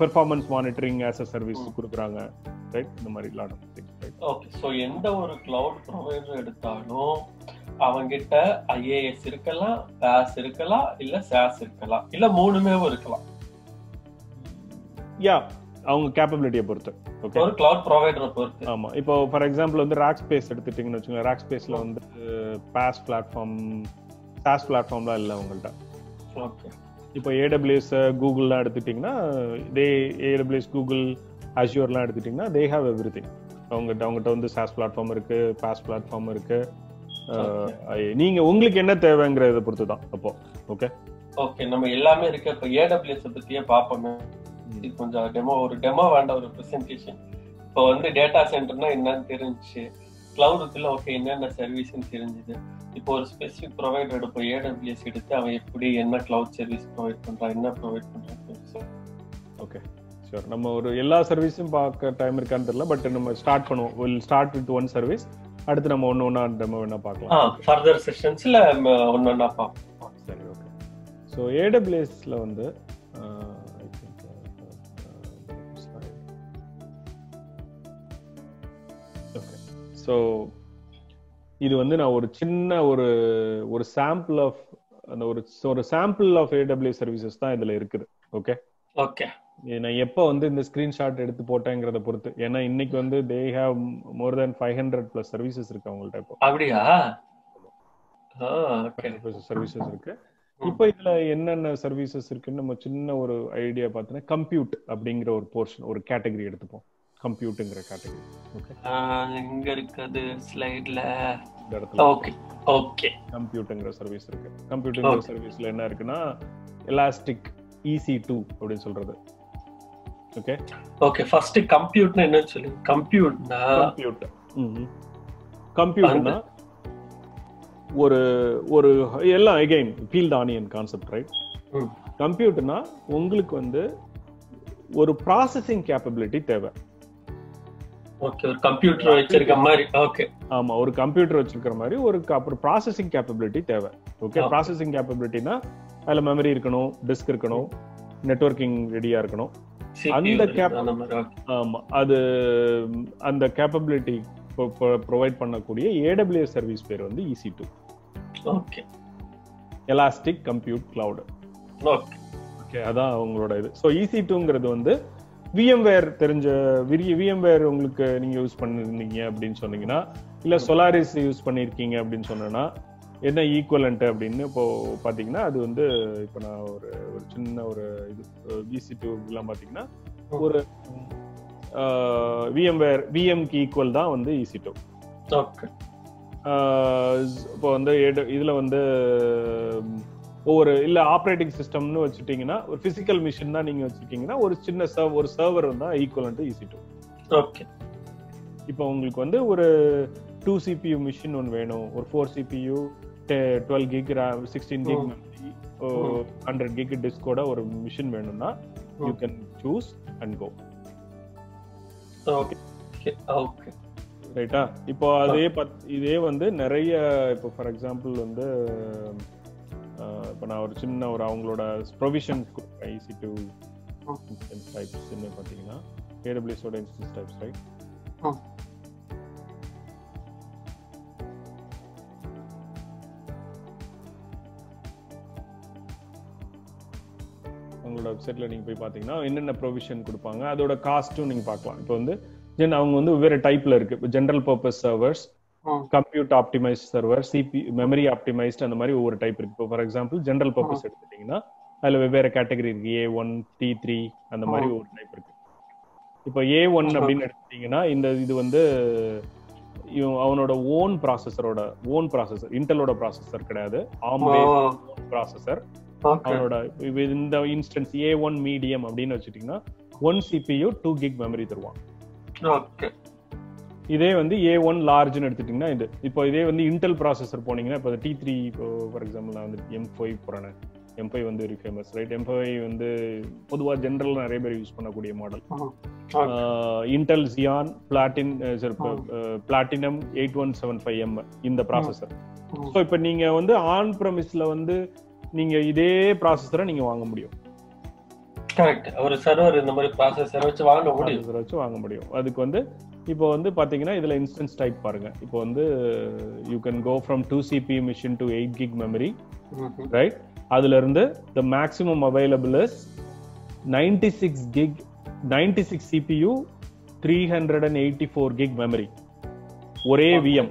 performance monitoring as a service கொடுக்குறாங்க. ரைட் இந்த மாதிரி lot of things right okay so எந்த ஒரு கிளவுட் ப்ரொவைடர் எடுத்தாலும் அவங்கிட்ட ஐஏஎஸ் இருக்கலாம் பேஸ் இருக்கலாம் இல்ல சாஸ் இருக்கலாம் இல்ல மூணுமே இருக்கலாம். யா அவங்க கேப்பபிலிட்டியை பொறுத்து ஓகே ஒரு கிளவுட் ப்ரொவைடரை பொறுத்து. ஆமா. இப்போ ஃபார் எக்ஸாம்பிள் வந்து ராக் ஸ்பேஸ் எடுத்துட்டீங்கன்னு வச்சுக்கோங்க. ராக் ஸ்பேஸ்ல வந்து பாஸ் பிளாட்ஃபார்ம் சாஸ் பிளாட்ஃபார்ம்லாம் இல்லை அவங்கள்ட்ட ஓகே. இப்போ ஏடபிள்யூஎஸ் கூகுள்லாம் எடுத்துட்டீங்கன்னா தே ஏடபிள்யூஎஸ் கூகுள் அஷ்யூர்லாம் எடுத்துட்டீங்கன்னா தே ஹாவ் எவ்ரி திங் அவங்ககிட்ட அவங்ககிட்ட வந்து சாஸ் பிளாட்ஃபார்ம் இருக்கு பாஸ் பிளாட்ஃபார்ம் இருக்கு. நீங்க உங்களுக்கு என்ன தேவைங்கிறத பொறுத்து தான் அப்போ ஓகே ஓகே. நம்ம எல்லாமே இருக்கு. இப்ப ஏடபிள்யூஎஸ் பத்தியே பாப்போமே இது கொஞ்சம் டெமோ ஒரு டெமோ வேண்டாம் ஒரு ப்ரெசன்டேஷன் இப்போ வந்து டேட்டா சென்டர்னா என்னன்னு தெரிஞ்சுச்சு. கிளவுடுக்குள்ள ஓகே என்னென்ன சர்வீஸ்னு தெரிஞ்சுது. இப்போ ஒரு ஸ்பெசிஃபிக் ப்ரொவைடர் எடுப்போம் ஏடபிள்யூஎஸ் எடுத்து அவன் எப்படி என்ன கிளவுட் சர்வீஸ் ப்ரொவைட் பண்றான் என்ன ப்ரொவைட் பண்றான் ஓகே ஷூர் நம்ம ஒரு எல்லா சர்வீஸும் பார்க்க டைம் இருக்கான்னு தெரியல பட் நம்ம ஸ்டார்ட் பண்ணுவோம். Will start with one service அடுத்து நம்ம ஒன்று ஒன்றா டெமோ வேணா பார்க்கலாம். ஃபர்தர் செஷன்ஸ்ல ஒன்னு ஒன்னா பார்ப்போம். சரி ஓகே ஸோ ஏடபிள்யூஎஸ்ல வந்து So, இது வந்து நான் ஒரு சின்ன ஒரு ஒரு சாம்பிள் ஆஃப் அந்த ஒரு ஒரு சாம்பிள் ஆஃப் ஏடபிள்யூ சர்வீசஸ் தான் இதுல இருக்குது. ஓகே ஓகே நான் எப்போ வந்து இந்த ஸ்கிரீன்ஷாட் எடுத்து போட்டேங்கிறத பொறுத்து. ஏன்னா இன்னைக்கு வந்து they have more then five hundred plus services இருக்கு அவங்கள்ட்ட இப்போ. அப்படியா? சர்வீசஸ் இருக்கு. இப்போ இதுல என்னென்ன சர்வீசஸ் இருக்குன்னு நம்ம சின்ன ஒரு ஐடியா பார்த்தோன்னா கம்ப்யூட் அப்படிங்கிற ஒரு போர்ஷன் ஒரு கேட்டகரி எடுத்துப்போம். கம்ப்யூட்டுங்கிற கேட்டகரி ஓகே இங்க இருக்குது ஸ்லைட்ல ஓகே ஓகே கம்ப்யூட்டுங்கிற சர்வீஸ் இருக்கு. கம்ப்யூட்டுங்கிற சர்வீஸ்ல என்ன இருக்குன்னா எலாஸ்டிக் ஈசி டூ அப்படின்னு சொல்றது. ஓகே ஓகே ஃபர்ஸ்ட் கம்ப்யூட்னா என்னன்னு சொல்லி. கம்ப்யூட்னா கம்ப்யூட் கம்ப்யூட்னா ஒரு ஒரு எல்லாம் again field onion concept right. கம்ப்யூட்டர்னா உங்களுக்கு வந்து ஒரு ப்ராசஸிங் கேப்பபிலிட்டி தேவை. ஓகே ஒரு கம்ப்யூட்டர் வச்சிருக்க மாதிரி. ஓகே ஆமா ஒரு கம்ப்யூட்டர் வச்சிருக்கிற மாதிரி ஒரு அப்புறம் ப்ராசஸிங் கேப்பபிலிட்டி தேவை. ஓகே. ப்ராசஸிங் கேப்பபிலிட்டினா அதுல மெமரி இருக்கணும் டிஸ்க் இருக்கணும் நெட்வொர்க்கிங் ரெடியா இருக்கணும். அந்த okay. ஆமா அது அந்த கேப்பபிலிட்டி ப்ரொவைட் பண்ணக்கூடிய ஏடபிள்யூஎஸ் சர்வீஸ் பேர் வந்து EC two okay elastic compute cloud okay okay அதான் அவங்களோட இது. ஸோ ஈசி டூங்கிறது வந்து விஎம்வேர் தெரிஞ்ச விரிய விஎம்வேர் உங்களுக்கு நீங்க யூஸ் பண்ணிருந்தீங்க அப்படின்னு சொன்னீங்கன்னா இல்ல சொலாரிஸ் யூஸ் பண்ணிருக்கீங்க அப்படின்னு சொன்னேன்னா என்ன ஈக்குவலண்ட் அப்படின்னு இப்போ பாத்தீங்கன்னா அது வந்து இப்போ நான் ஒரு ஒரு சின்ன ஒரு இது விசி டூ எல்லாம் பாத்தீங்கன்னா ஒரு விஎம்வேர் விஎம்க்கு ஈக்குவல் தான் வந்து ஈசி டூ இப்போ வந்து இதுல வந்து ஒவ்வொரு இல்ல ஆப்ரேட்டிங் சிஸ்டம்னு வச்சுட்டீங்கன்னா ஒரு பிசிக்கல் மிஷின் தான் நீங்க வச்சிருக்கீங்கன்னா ஒரு சின்ன சர்வ் ஒரு சர்வர் தான் equal to EC two okay இப்போ உங்களுக்கு வந்து ஒரு டூ சிபியூ மிஷின் ஒன்று வேணும். ஒரு four CPU twelve gig sixteen gig hundred gig டிஸ்கோட ஒரு மிஷின் வேணும்னா you can choose and go okay okay ரைட்டா இப்போ அதே பத் இதே வந்து நிறைய இப்போ ஃபார் எக்ஸாம்பிள் வந்து இப்போ நான் ஒரு சின்ன ஒரு அவங்களோட ப்ரொவிஷன் ஈஸி டு டைப்ஸ் என்ன பார்த்தீங்கன்னா ஏடபிள்யூஸோட இன்ஸ்டன்ஸ் டைப்ஸ் ரைட். அவங்களோட வெப்சைட்ல நீங்க போய் பாத்தீங்கன்னா என்னென்ன ப்ரொவிஷன் கொடுப்பாங்க அதோட காஸ்ட்டும் நீங்க பார்க்கலாம். இப்போ வந்து தென் அவங்க வந்து வெவ்வேறு டைப்ல இருக்கு. இப்போ general purpose servers compute optimise server CPU memory optimised அந்த மாதிரி ஒவ்வொரு டைப் இருக்கு. இப்போ ஃபார் எக்ஸாம்பிள் ஜென்ரல் பர்பஸ் எடுத்துட்டீங்கன்னா அதுல வெவ்வேறு கேட்டகரி இருக்கு. ஏ ஒன் டி த்ரீ அந்த மாதிரி ஒரு டைப் இருக்கு. இப்போ ஏ ஒன் அப்படின்னு எடுத்துட்டீங்கன்னா இந்த இது வந்து அவனோட ஓன் ப்ராசஸரோட ஓன் ப்ராசஸர் இன்டலோட ப்ராசஸர் கிடையாது. ஆம் ப்ராசஸர் அவனோட இந்த இன்ஸ்டன்ஸ் ஏ ஒன் மீடியம் அப்படின்னு வச்சுட்டீங்கன்னா one CPU two gig memory தருவான். இதே வந்து ஏ ஒன் லார்ஜ்னு எடுத்துட்டீங்கன்னா இது. இப்போ இதே வந்து இன்டெல் ப்ராசஸர் போனீங்கன்னா இப்போ டி த்ரீ இப்போ ஃபார் எக்ஸாம்பிள் நான் வந்து எம் ஃபைவ் போறேன். எம் ஃபைவ் வந்து ஃபேமஸ் ரைட் எம் ஃபைவ் வந்து பொதுவாக ஜென்ரல் நிறைய பேர் யூஸ் பண்ணக்கூடிய model Intel Xeon platinum platinum eight one seven five M இந்த ப்ராசஸர் ஸோ இப்போ நீங்க வந்து ஆன் ப்ரமிஸ்ல வந்து நீங்க இதே ப்ராசஸரை நீங்க வாங்க முடியும். கரெக்ட் ஒரு சர்வர் இந்த மாதிரி ப்ராசஸர் வச்சு வாங்க முடியும். வச்சு வாங்க முடியும். அதுக்கு வந்து இப்போ வந்து பாத்தீங்கன்னா இதுல இன்ஸ்டன்ஸ் டைப் பாருங்க. இப்போ வந்து you can go from two CPU machine to eight gig memory. Right அதுல இருந்து the maximum available is ninety six gig ninety six CPU three hundred and eighty four gig memory ஒரே VM.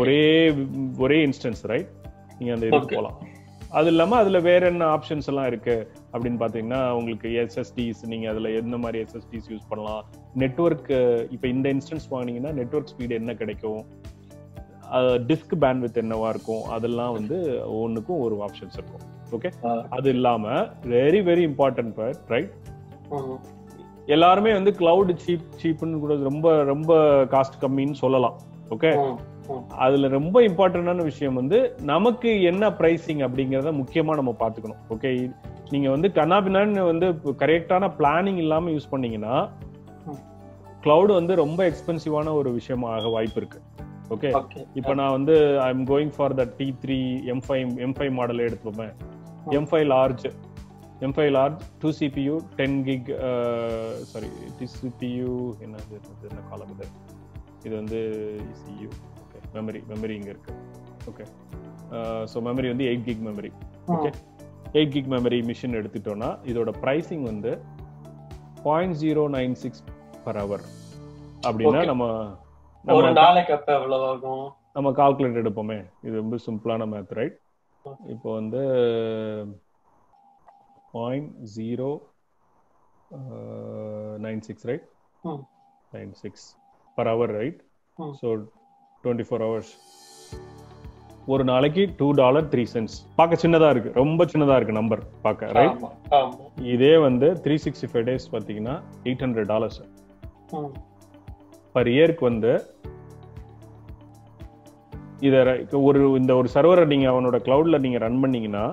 ஒரே ஒரே instance right நீங்க அந்த இதுக்கு. போலாம். அது இல்லாம அதுல வேற என்ன ஆப்ஷன்ஸ் எல்லாம் இருக்கு? அப்படின்னு பாத்தீங்கன்னா உங்களுக்கு எஸ்எஸ்டிஸ் நீங்க அதுல எந்த மாதிரி எஸ்எஸ்டிஸ் யூஸ் பண்ணலாம்? நெட்வொர்க் இப்ப இந்த இன்ஸ்டன்ஸ் வாங்குனீங்கன்னா நெட்வொர்க் ஸ்பீடு என்ன கிடைக்கும்? டிஸ்க் பேண்ட்வித் என்னவா இருக்கும்? அதெல்லாம் வந்து ஒண்ணுக்கும் ஒரு ஆப்ஷன்ஸ் இருக்கும். ஓகே. அது இல்லாம very very important part right. எல்லாருமே வந்து கிளவுட் சீப் சீப்னு கூட ரொம்ப ரொம்ப காஸ்ட் கம்மின்னு சொல்லலாம். ஓகே. அதுல ரொம்ப இம்பார்ட்டன்டான விஷயம் வந்து நமக்கு என்ன பிரைசிங் அப்படிங்கறத முக்கியமா நம்ம பாத்துக்கணும் ஓகே நீங்க வந்து கனாபினான்னு வந்து கரெக்டான பிளானிங் இல்லாம யூஸ் பண்ணீங்கன்னா. கிளவுட் வந்து ரொம்ப எக்ஸ்பென்சிவான ஒரு விஷயமாக வாய்ப்பு இருக்கு. ஓகே இப்போ நான் வந்து I am going for the T three M five M five model எடுத்துப்போமே M five large M five large two CPU ten gig sorry T CPU என்ன என்ன காலம் இது? இது வந்து சியூ ஓகே மெமரி மெமரி இங்க இருக்கு. ஓகே ஸோ மெமரி வந்து eight gig memory okay eight gig memory machine எடுத்துட்டோம்னா இதோட ப்ரைசிங் வந்து point zero nine six per hour அப்படின்னா. நம்ம ஒரு நம்ம நாளைக்கு அப்ப எவ்வளவு ஆகும் நம்ம கால்குலேட் எடுப்போமே இது ரொம்ப சிம்பிளான மேத் ரைட். இப்போ வந்து point zero nine six right. Nine six per hour right. So twenty four hours ஒரு நாளைக்கு டூ டாலர் த்ரீ சென்ஸ் பார்க்க சின்னதா இருக்கு. ரொம்ப சின்னதா இருக்கு நம்பர் பார்க்க ரைட் இதே வந்து த்ரீ சிக்ஸ்டி ஃபைவ் டேஸ் பார்த்தீங்கன்னா எயிட் ஹண்ட்ரட் டாலர்ஸ். பர் இயருக்கு வந்து இத ஒரு இந்த ஒரு சர்வரை நீங்க அவனோட கிளவுட்ல நீங்க ரன் பண்ணீங்கன்னா.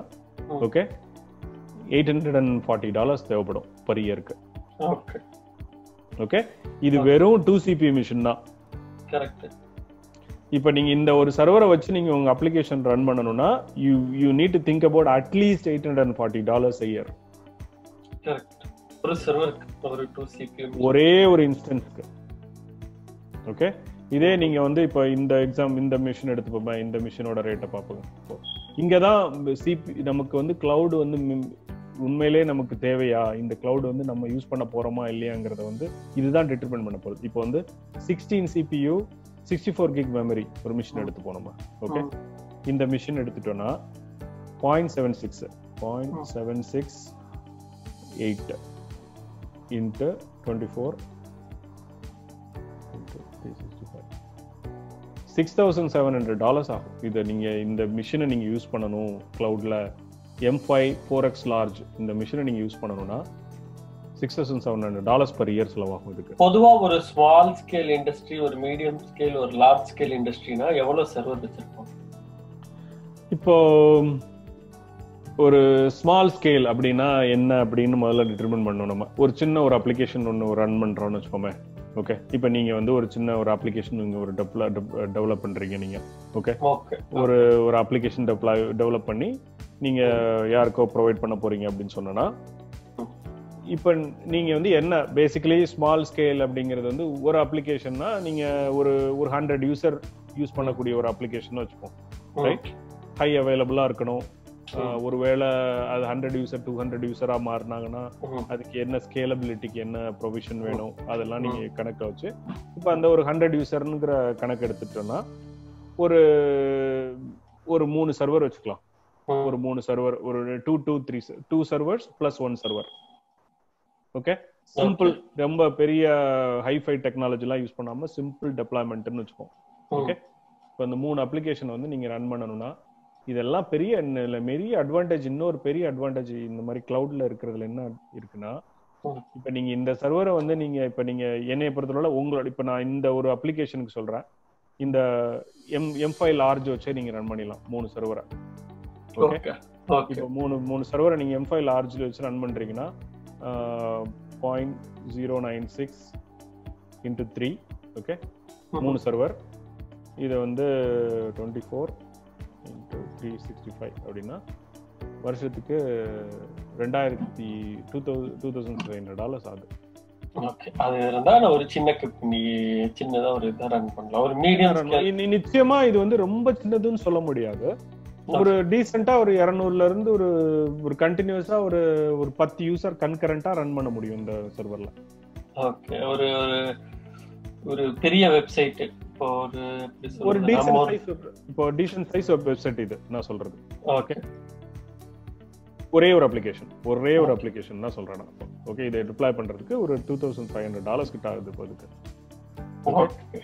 Okay eight hundred and forty dollars தேவைப்படும் பர் இயருக்கு ஓகே ஓகே இது வெறும் டூ சிபி மிஷின் தான். கரெக்ட் இப்போ நீங்க இந்த ஒரு சர்வரை வச்சு நீங்க உங்க அப்ளிகேஷன் ரன் பண்ணணும்னா you you need to think about at least eight hundred and forty dollars year ஒரு ஒரு இன்ஸ்டன்ஸ்க்கு ஓகே இதே நீங்க வந்து இப்போ இந்த எக்ஸாம் இந்த மிஷின் எடுத்துப்போமே இந்த மிஷினோட ரேட்டை பார்ப்போம் இப்போ இங்கதான் சிபி நமக்கு வந்து கிளவுட் வந்து உண்மையிலே நமக்கு தேவையா? இந்த கிளவுட் வந்து நம்ம யூஸ் பண்ண போறோமா? இல்லையாங்கிறத வந்து இதுதான் டிட்டர்மைன் பண்ண போகுது இப்போ வந்து sixteen CPU sixty four gig memory ஒரு மிஷின் எடுத்து போனோமா? ஓகே இந்த மிஷின் எடுத்துட்டோம்னா point seven six point seven six eight into twenty four six thousand seven hundred dollars ஆகும். இதை நீங்க இந்த மிஷினை நீங்க யூஸ் பண்ணணும். கிளவுட்ல M five four X large இந்த மிஷினை நீங்க யூஸ் பண்ணணும்னா six thousand seven hundred dollars per year செலவாகும் இதுக்கு. பொதுவா ஒரு ஸ்மால் ஸ்கேல் இண்டஸ்ட்ரி ஒரு மீடியம் ஸ்கேல் ஒரு லார்ஜ் ஸ்கேல் இண்டஸ்ட்ரினா எவ்வளவு சர்வர் வச்சிருப்போம் இப்போ ஒரு ஸ்மால் ஸ்கேல் அப்படின்னா என்ன அப்படின்னு முதல்ல டிட்டர்மின் பண்ணணும் நம்ம. ஒரு சின்ன ஒரு அப்ளிகேஷன் ஒன்று ரன் பண்றோம்னு வச்சுக்கோமே. ஓகே இப்போ நீங்க வந்து ஒரு சின்ன ஒரு அப்ளிகேஷன் நீங்க ஒரு டெவலப் பண்றீங்க நீங்க. ஓகே ஒரு ஒரு அப்ளிகேஷன் டெவலப் பண்ணி நீங்க யாருக்கோ ப்ரொவைட் பண்ண போறீங்க அப்படின்னு சொன்னா இப்போ நீங்க வந்து என்ன பேசிக்கலி ஸ்மால் ஸ்கேல் அப்படிங்கிறது வந்து ஒரு அப்ளிகேஷன்னா நீங்க ஒரு ஒரு ஹண்ட்ரட் யூசர் யூஸ் பண்ணக்கூடிய ஒரு அப்ளிகேஷன் வச்சுப்போம். ரைட் ஹை அவைலபிளா இருக்கணும். ஆஹ் ஒருவேளை அது ஹண்ட்ரட் யூசர் டூ ஹண்ட்ரட் யூசரா மாறினாங்கன்னா அதுக்கு என்ன ஸ்கேலபிலிட்டிக்கு என்ன ப்ரொவிஷன் வேணும் அதெல்லாம் நீங்க கணக்க வச்சு இப்போ அந்த ஒரு ஹண்ட்ரட் யூசர்னுங்கிற கணக்கு எடுத்துட்டோம்னா ஒரு ஒரு மூணு சர்வர் வச்சுக்கலாம். ம். ஒரு மூணு சர்வர் ஒரு two two three two servers plus one server okay simple ரொம்ப பெரிய ஹைஃபை டெக்னாலஜி எல்லாம் யூஸ் பண்ணாம சிம்பிள் டெப்ளாய்மெண்ட்னு வச்சுப்போம் ம். ஓகே இப்போ இந்த மூணு அப்ளிகேஷன் வந்து நீங்க ரன் பண்ணணும்னா இதெல்லாம் பெரிய பெரிய அட்வான்டேஜ் இன்னொரு பெரிய அட்வான்டேஜ் இந்த மாதிரி கிளவுட்ல இருக்கிறதுல என்ன இருக்குன்னா. இப்ப நீங்க இந்த சர்வரை வந்து நீங்க இப்ப நீங்க என்னைய பொறுத்தவரை உங்களோட இப்ப நான் இந்த ஒரு அப்ளிகேஷனுக்கு சொல்றேன். இந்த எம் எம் ஃபைல் ஆர்ஜ் வச்சே நீங்க ரன் பண்ணிடலாம் மூணு சர்வரை ஓகே இப்போ மூணு மூணு சர்வரை நீங்க எம் ஃபைல் ஆர்ஜில் வச்சு ரன் பண்றீங்கன்னா point zero nine six into three okay மூணு சர்வர் இதை வந்து twenty four into three sixty five அப்படின்னா வருஷத்துக்கு ரெண்டாயிரத்தி two thousand two thousand five hundred dollars ஆகுது. ஓகே அது இருந்தா நான் ஒரு சின்ன சின்னதா ஒரு இதை ரன் பண்ணலாம். ஒரு மீடியம் நிச்சயமா இது வந்து ரொம்ப சின்னதுன்னு சொல்ல முடியாது. ஒரு டீசெண்டா ஒரு இருநூறுல இருந்து ஒரு ஒரு கண்டினியூஸா ஒரு ஒரு பத்து யூசர் கன்கரண்டா ரன் பண்ண முடியும் இந்த சர்வர்ல ஓகே ஒரு ஒரு- பெரிய வெப்சைட் இப்போ ஒரு ஒரு டீசென்ட் சைஸ் இப்போ டீசென்ட் சைஸ் வெப்சைட் இது நான் சொல்றது. ஓகே ஒரே ஒரு அப்ளிகேஷன் ஒரே ஒரு அப்ளிகேஷன் தான் சொல்றேன் நான் ஓகே இதை டிப்ளாய் பண்றதுக்கு ஒரு two thousand five hundred dollars கிட்ட ஆகுது இப்போ இதுக்கு ஓகே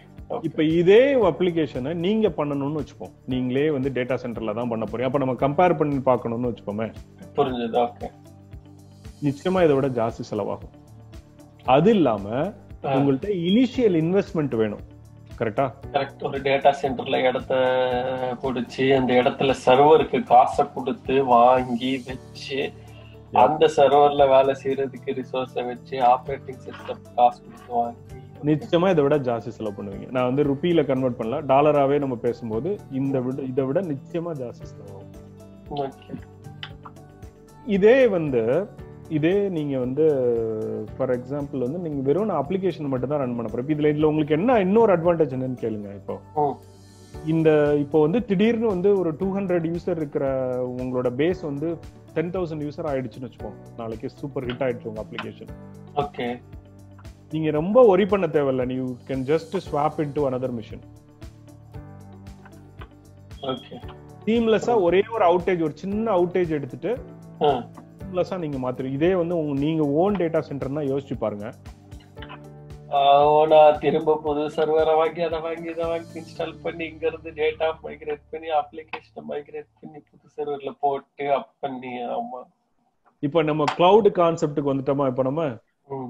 இப்போ இதே அப்ளிகேஷனை நீங்க பண்ணணும்னு வச்சுப்போம் நீங்களே வந்து டேட்டா சென்டர்ல தான் பண்ண போறீங்க. அப்ப நம்ம கம்பேர் பண்ணி பார்க்கணும்னு வச்சுப்போமே புரிஞ்சது. ஓகே நிச்சயமா இதை விட ஜாஸ்தி செலவாகும். அது இல்லாம உங்கள்ட்ட இனிஷியல் இன்வெஸ்ட்மெண்ட் வேணும். கரெக்டா கரெக்ட் ஒரு டேட்டா சென்டர்ல இடத்த பிடிச்சி அந்த இடத்துல சர்வருக்கு காசை கொடுத்து வாங்கி வச்சு அந்த சர்வர்ல வேலை செய்யறதுக்கு ரிசோர்ஸை வச்சு ஆப்ரேட்டிங் சிஸ்டம் காசு கொடுத்து வாங்கி நிச்சயமா இதை விட ஜாஸ்தி செலவு பண்ணுவீங்க. நான் வந்து ருப்பியில கன்வெர்ட் பண்ணல. டாலராவே நம்ம பேசும்போது இந்த விட இதை விட நிச்சயமா ஜாஸ்தி செலவாகும். ஓகே. இதே வந்து இதே நீங்க வந்து ஃபார் எக்ஸாம்பிள் வந்து நீங்க வெறும் நான் அப்ளிகேஷன் மட்டும் தான் ரன் பண்ண போறேன். இதுல இதுல உங்களுக்கு என்ன இன்னொரு அட்வான்டேஜ் என்னன்னு கேளுங்க இப்போ. இந்த இப்போ வந்து திடீர்னு வந்து ஒரு டூ ஹண்ட்ரட் யூசர் இருக்கிற உங்களோட பேஸ் வந்து டென் தௌசண்ட் யூசர் ஆயிடுச்சுன்னு வச்சுக்கோங்க. நாளைக்கு சூப்பர் ஹிட் ஆயிடுச்சு உங்க அப்ளிகேஷன் ஓகே. நீங்க ரொம்ப ஒரி பண்ண தேவையில்ல. நீ can just swap in to another machine சீம்லெஸ்ஸா ஒரே ஒரு அவுட்டேஜ் ஒரு சின்ன அவுட்டேஜ் எடுத்துட்டு சீம்லெஸ்ஸா நீங்க மாத்திரு. இதே வந்து நீங்க ஓன் டேட்டா சென்டர்னா யோசிச்சு பாருங்க. நான் திரும்ப புது சர்வரை வாங்கி அதை வாங்கி இதை வாங்கி இன்ஸ்டால் பண்ணி இங்க இருந்து டேட்டா மைக்ரேட் பண்ணி அப்ளிகேஷனை மைக்ரேட் பண்ணி புது சர்வர்ல போட்டு அப் பண்ணி ஆமா. இப்போ நம்ம கிளவுட் கான்செப்ட்டுக்கு வந்துட்டோமா? இப்போ நம்ம.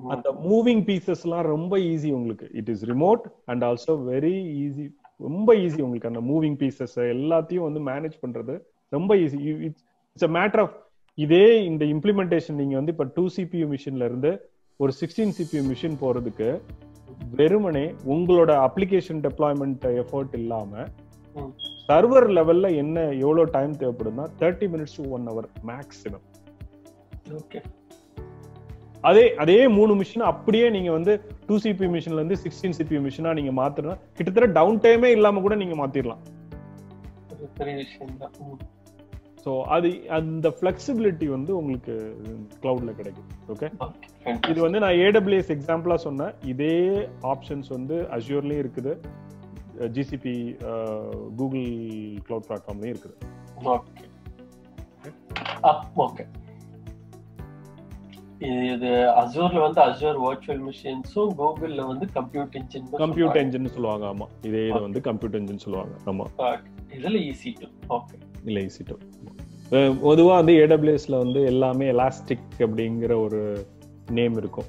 அந்த மூவிங் பீசஸ் எல்லாம் ரொம்ப ஈஸி உங்களுக்கு. It is remote and also very easy ரொம்ப ஈஸி உங்களுக்கு அந்த மூவிங் பீசஸ் எல்லாத்தையும் வந்து மேனேஜ் பண்றது ரொம்ப easy it's a matter of இதே இந்த இம்ப்ளிமெண்டேஷன் நீங்க வந்து இப்ப டூ சிபியூ மிஷின்ல இருந்து ஒரு சிக்ஸ்டீன் சிபியூ மிஷின் போறதுக்கு வெறுமனே உங்களோட அப்ளிகேஷன் டெப்ளாய்மெண்ட் எஃபர்ட் இல்லாம. சர்வர் லெவல்ல என்ன எவ்வளவு time தேவைப்படும்னா thirty minutes to one hour maximum okay அதே அதே மூணு மிஷின் அப்படியே நீங்க வந்து டூ சிபி மிஷின்ல இருந்து சிக்ஸ்டீன் சிபி மிஷினா நீங்க மாத்தினா கிட்டத்தட்ட டவுன் டைமே இல்லாம கூட நீங்க மாத்திரலாம். ஸோ அது அந்த ஃபிளெக்சிபிலிட்டி வந்து உங்களுக்கு கிளவுட்ல கிடைக்கும். ஓகே இது வந்து நான் ஏடபிள்யூஎஸ் எக்ஸாம்பிளா சொன்னேன். இதே ஆப்ஷன்ஸ் வந்து அஷ்யூர்லயும் இருக்குது. ஜிசிபி கூகுள் கிளவுட் பிளாட்ஃபார்ம்லயும் இருக்குது. ஓகே ஓகே இது அசூர்ல வந்து அசூர் வர்ச்சுவல் மிஷின்ஸும் கூகுள்ல வந்து கம்ப்யூட் இன்ஜின் கம்ப்யூட்டர் என்ஜின் சொல்லுவாங்க ஆமா. இதே இதை வந்து கம்ப்யூட்டர் என்ஜின் சொல்லுவாங்க ஆமா. இதுல ஈஸி டு ஓகே இல்லை ஈஸி டு பொதுவா வந்து ஏடபிள்யூஎஸ்ல வந்து எல்லாமே எலாஸ்டிக் அப்படிங்கிற ஒரு நேம் இருக்கும்.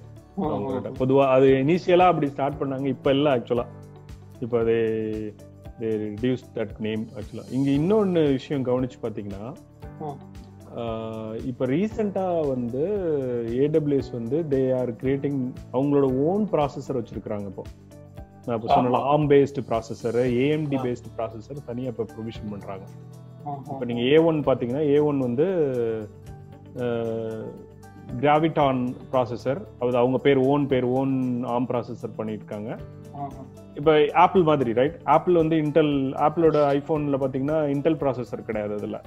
பொதுவா அது இனிஷியலா அப்படி ஸ்டார்ட் பண்ணாங்க இப்ப இல்ல ஆக்சுவலா இப்ப அது ரிடியூஸ் தட் நேம் ஆக்சுவலா இங்க இன்னொன்னு விஷயம் கவனிச்சு பாத்தீங்கன்னா இப்ப ரீசெண்டா வந்து ஏடபிள்யூஎஸ் வந்து தே ஆர் கிரியேட்டிங் அவங்களோட ஓன் ப்ராசஸர் வச்சிருக்காங்க இப்போ. நான் இப்போ சொன்ன ARM. Based processor AMD. Based processor தனியா இப்போ ப்ரொவிஷன் பண்றாங்க. இப்போ நீங்க ஏ ஒன் பாத்தீங்கன்னா ஏ ஒன் வந்து கிராவிட்டான் ப்ராசஸர் அது அவங்க பேர் ஓன் பேர் ஓன் ஆம் ப்ராசஸர் பண்ணியிருக்காங்க. இப்போ ஆப்பிள் மாதிரி ரைட் ஆப்பிள் வந்து இன்டெல் ஆப்பிளோட ஐபோன்ல பாத்தீங்கன்னா இன்டெல் ப்ராசஸர் கிடையாது அதுல.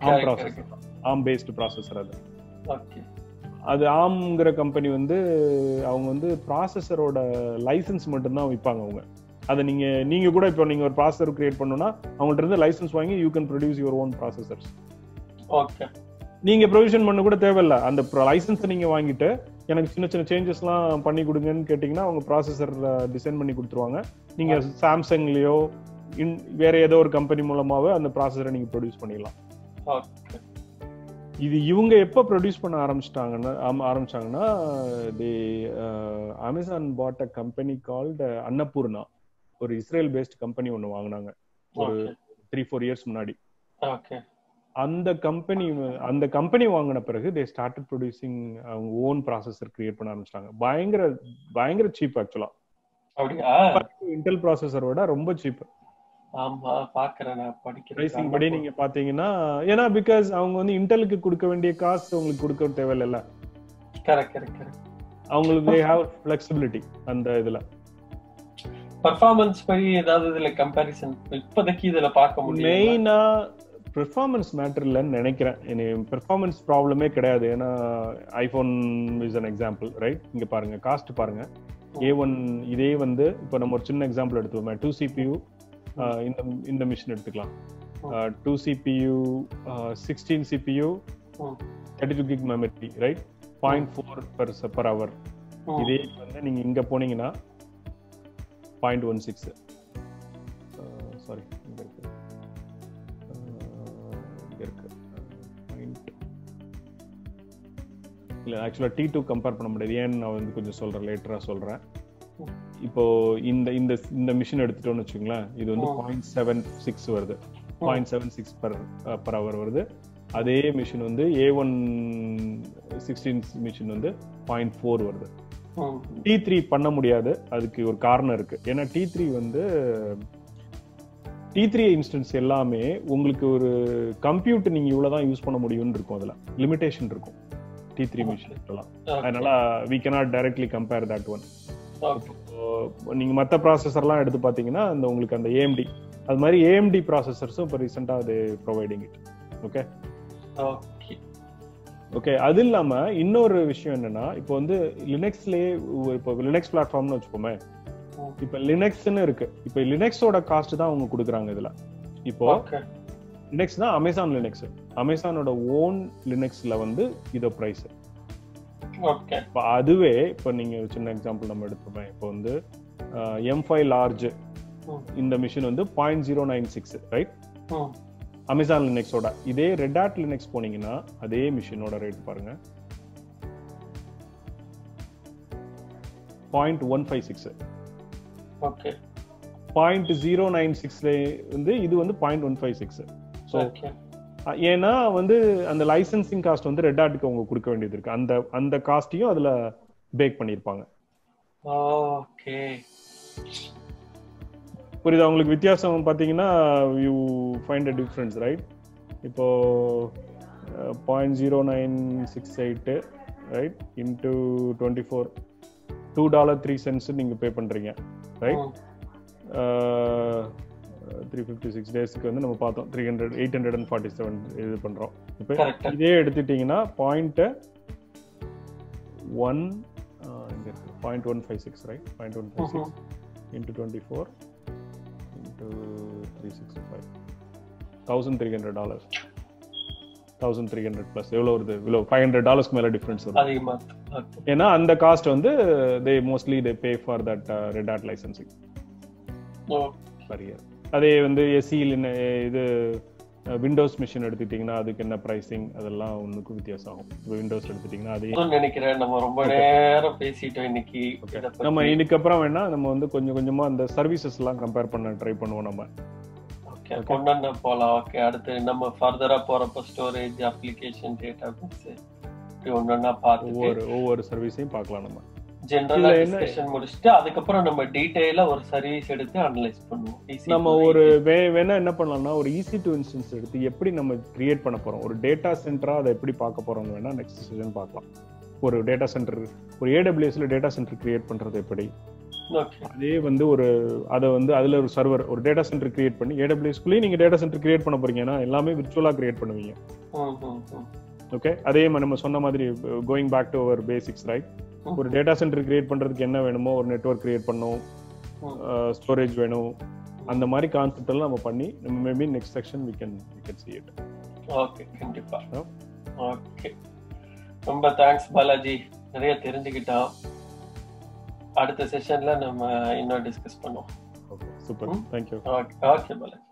ஆம் ப்ராசஸர் ஆம் பேஸ்டு ப்ராசஸர் அது அது ஆம்ங்கிற கம்பெனி வந்து அவங்க வந்து ப்ராசஸரோட லைசன்ஸ் மட்டும்தான் விற்பாங்க அவங்க. அதை நீங்க நீங்க கூட இப்போ நீங்க ஒரு ப்ராசஸர் கிரியேட் பண்ணணும்னா அவங்கள்ட்ட இருந்து லைசன்ஸ் வாங்கி you can produce your own processors okay நீங்க ப்ரொவிஷன் பண்ண கூட தேவையில்ல. அந்த லைசன்ஸ் நீங்க வாங்கிட்டு எனக்கு சின்ன சின்ன சேஞ்சஸ்லாம் பண்ணி கொடுங்கன்னு கேட்டீங்கன்னா அவங்க ப்ராசஸர் டிசைன் பண்ணி கொடுத்துருவாங்க. நீங்க சாம்சங்லயோ இன் வேற ஏதோ ஒரு கம்பெனி மூலமாவே அந்த ப்ராசஸரை நீங்க ப்ரொடியூஸ் பண்ணிடலாம். ஓகே இது இவங்க எப்ப ப்ரொடியூஸ் பண்ண ஆரம்பிச்சிட்டாங்கன்னா ஆரம்பிச்சாங்கன்னா the Amazon bought a company called Annapurna ஒரு இஸ்ரேல் பேஸ்ட் கம்பெனி ஒன்னு வாங்கினாங்க. ஒரு த்ரீ ஃபோர் இயர்ஸ் முன்னாடி. ஓகே அந்த கம்பெனி அந்த கம்பெனி வாங்கின பிறகு தே ஸ்டார்டட் ப்ரொடியூசிங் அவங்க ஓன் ப்ராசஸர் கிரியேட் பண்ண ஆரம்பிச்சிட்டாங்க. பயங்கர பயங்கர சீப் ஆக்சுவலா இன்டெல் ப்ராசஸரோட ரொம்ப சீப் ஆமா பாக்குறேன் நான் பிரைசிங் படி படிக்கிறேன் நீங்க பாத்தீங்கன்னா ஏன்னா பிகாஸ் அவங்க வந்து இன்டெலுக்கு கொடுக்க வேண்டிய காசு உங்களுக்கு கொடுக்க தேவையில்ல கரெக்ட் கரெக்ட் கரெக்ட் அவங்களுக்கு they have flexibility அந்த இதுல. பர்ஃபார்மன்ஸ் படி ஏதாவது இதுல கம்பாரிசன் இப்போதைக்கு இதுல பார்க்க முடியும்? மெயினா பெர்ஃபார்மன்ஸ் மேட்டர் இல்லைன்னு நினைக்கிறேன். பெர்ஃபார்மன்ஸ் ப்ராப்ளமே கிடையாது. ஏன்னா iPhone is an example right இங்க பாருங்க காஸ்ட் பாருங்க. ஏ ஒன் இதே வந்து இப்போ நம்ம ஒரு சின்ன எக்ஸாம்பிள் எடுத்துக்கோமே. டூ சிபியூ இந்த இந்த மிஷின் எடுத்துக்கலாம். Two CPU sixteen CPU. Thirty two gig memory right point four per per hour. இதே வந்து நீங்க இங்க போனீங்கன்னா பாயிண்ட் ஒன் சிக்ஸ் சாரி இங்க இருக்கு. இங்க இருக்கு. பாயிண்ட் இல்ல ஆக்சுவலா டி டூ கம்பேர் பண்ண முடியாது. ஏன்னு நான் வந்து கொஞ்சம் சொல்றேன் லேட்டரா சொல்றேன். ம். இப்போ இந்த இந்த இந்த மிஷின் எடுத்துட்டோம்னு வச்சுங்களேன் இது வந்து. பாயிண்ட் செவன் சிக்ஸ் வருது. Point seven six per per hour வருது. அதே மிஷின் வந்து ஏ ஒன் சிக்ஸ்டீன் மிஷின் வந்து பாயிண்ட் ஃபோர் வருது. டி த்ரீ பண்ண முடியாது. அதுக்கு ஒரு காரணம் இருக்கு. ஏன்னா டி த்ரீ வந்து டி த்ரீ இன்ஸ்டன்ஸ் எல்லாமே உங்களுக்கு ஒரு கம்ப்யூட்டர் நீங்க இவ்வளவுதான் யூஸ் பண்ண முடியும்னு இருக்கும் அதுல. லிமிடேஷன் இருக்கும். T three machine. அதனால we cannot directly compare that one. நீங்க மத்த ப்ராசஸர்லாம் எடுத்து பாத்தீங்கன்னா அந்த உங்களுக்கு அந்த ஏஎம்டி அது மாதிரி ஏஎம்டி ப்ராசஸர்ஸும் இப்போ ரீசெண்டா அது ப்ரொவைடிங் இட் ஓகே. ஓகே அது இல்லாம இன்னொரு விஷயம் என்னன்னா இப்போ வந்து லினக்ஸ்லயே இப்போ லினக்ஸ் பிளாட்ஃபார்ம்னு வச்சுக்கோமே. இப்போ லினக்ஸ்னு இருக்கு இப்போ லினக்ஸோட காஸ்ட் தான் அவங்க கொடுக்குறாங்க இதுல இப்போ. லினக்ஸ் தான் அமேசான் லினக்ஸ் அமேசானோட ஓன் லினக்ஸ்ல வந்து இதோ பிரைஸ். இப்போ அதுவே இப்போ நீங்க ஒரு சின்ன எக்ஸாம்பிள் நம்ம எடுத்துப்போமே இப்போ வந்து எம் ஃபைவ் லார்ஜ். இந்த மிஷின் வந்து point zero nine six right. Amazon லினக்ஸோட இதே ரெட் ஹாட் லினக்ஸ் போனீங்கன்னா அதே மிஷினோட ரேட் பாருங்க point one five six Okay. Point zero nine சிக்ஸ்ல வந்து இது வந்து point one five six so. ஏன்னா வந்து அந்த லைசன்சிங் காஸ்ட் வந்து ரெட் ஹாட்டுக்கு அவங்க கொடுக்க வேண்டியது இருக்கு. அந்த அந்த காஸ்டையும் அதுல பேக் பண்ணியிருப்பாங்க Okay. புரியுதா? உங்களுக்கு வித்தியாசம் பார்த்தீங்கன்னா you find a difference right இப்போ point zero nine six eight right into twenty four two dollar three cents நீங்கள் பே பண்ணுறீங்க ரைட். த்ரீ ஃபிஃப்டி சிக்ஸ் டேஸ்க்கு வந்து நம்ம பார்த்தோம். Three hundred eight hundred and forty seven இது பண்ணுறோம் இப்போ. இதே எடுத்துட்டீங்கன்னா பாயிண்ட்டு ஒன் இங்கே point one five six right point one five. Six into 24 into 365 thousand three hundred dollars thousand three hundred plus எவ்வளோ வருது? இவ்வளோ ஃபைவ் ஹண்ட்ரட் டாலர்ஸ்க்கு மேலே டிஃப்ரென்ஸ் வரும். ஏன்னா அந்த காஸ்ட் வந்து they mostly they pay for that Red Hat licensing. Per year அதே வந்து எஸ்சி இது விண்டோஸ் மிஷின் எடுத்துக்கிட்டிங்கன்னா அதுக்கு என்ன ப்ரைசிங் அதெல்லாம் ஒன்றுக்கும் வித்தியாசம் ஆகும் இப்போ விண்டோஸ் எடுத்துட்டிங்கன்னா அதே நினைக்கிறேன். நம்ம ரொம்ப நேரம் பேசிட்டோம் இன்னைக்கு. நம்ம பத்தி. இதுக்கப்புறம் வேணா நம்ம வந்து கொஞ்சம் கொஞ்சமா அந்த சர்வீசஸ் எல்லாம் கம்பேர் பண்ண ட்ரை பண்ணுவோம் நம்ம. கொண்டாந்து போலாம். ஓகே அடுத்து நம்ம ஃபர்தரா போறப்ப ஸ்டோரேஜ் அப்ளிகேஷன் டேட்டா பேஸ் இப்படி பார்த்துட்டு ஒவ்வொரு ஒவ்வொரு சர்வீஸையும் பார்க்கலாம் நம்ம. ஜெனரலா டிஸ்கஷன் முடிச்சுட்டு அதுக்கப்புறம் நம்ம டீடைலா ஒரு சர்வீஸ் எடுத்து அனலைஸ் பண்ணுவோம். நம்ம ஒரு வேணா என்ன பண்ணலாம்னா ஒரு ஈஸி டு இன்ஸ்டன்ஸ் எடுத்து எப்படி நம்ம கிரியேட் பண்ண போறோம்? ஒரு டேட்டா சென்டரா அதை எப்படி பார்க்க போறோம் வேணா நெக்ஸ்ட் செஷன் பார்க்கலாம். ஒரு டேட்டா சென்டர் ஒரு ஏடபிள்யூஎஸ்ல டேட்டா சென்டர் கிரியேட் பண்றது எப்படி. அதே வந்து ஒரு அதை வந்து அதுல ஒரு சர்வர் ஒரு டேட்டா சென்டர் கிரியேட் பண்ணி ஏடபிள்யூஎஸ்குள்ளேயே நீங்க டேட்டா சென்டர் கிரியேட் பண்ண போறீங்க. ஏன்னா எல்லாமே விர்ச்சுவலா கிரியேட் பண்ணுவீங்க. ஓகே அதே மாதிரி நம்ம சொன்ன மாதிரி going back to our basics right ஒரு டேட்டா சென்டர் கிரியேட் பண்றதுக்கு என்ன வேணுமோ ஒரு நெட்வொர்க் கிரியேட் பண்ணணும் ஸ்டோரேஜ் வேணும். அந்த மாதிரி கான்செப்ட் எல்லாம் நம்ம பண்ணி நம்ம maybe next section we can we can see it. Okay கண்டிப்பா. ஓகே ரொம்ப தேங்க்ஸ் பாலாஜி. நிறைய தெரிஞ்சுக்கிட்டோம். அடுத்த செஷன்ல நம்ம இன்னும் டிஸ்கஸ் பண்ணுவோம். ஓகே சூப்பர் ம். Thank you okay okay Balaji.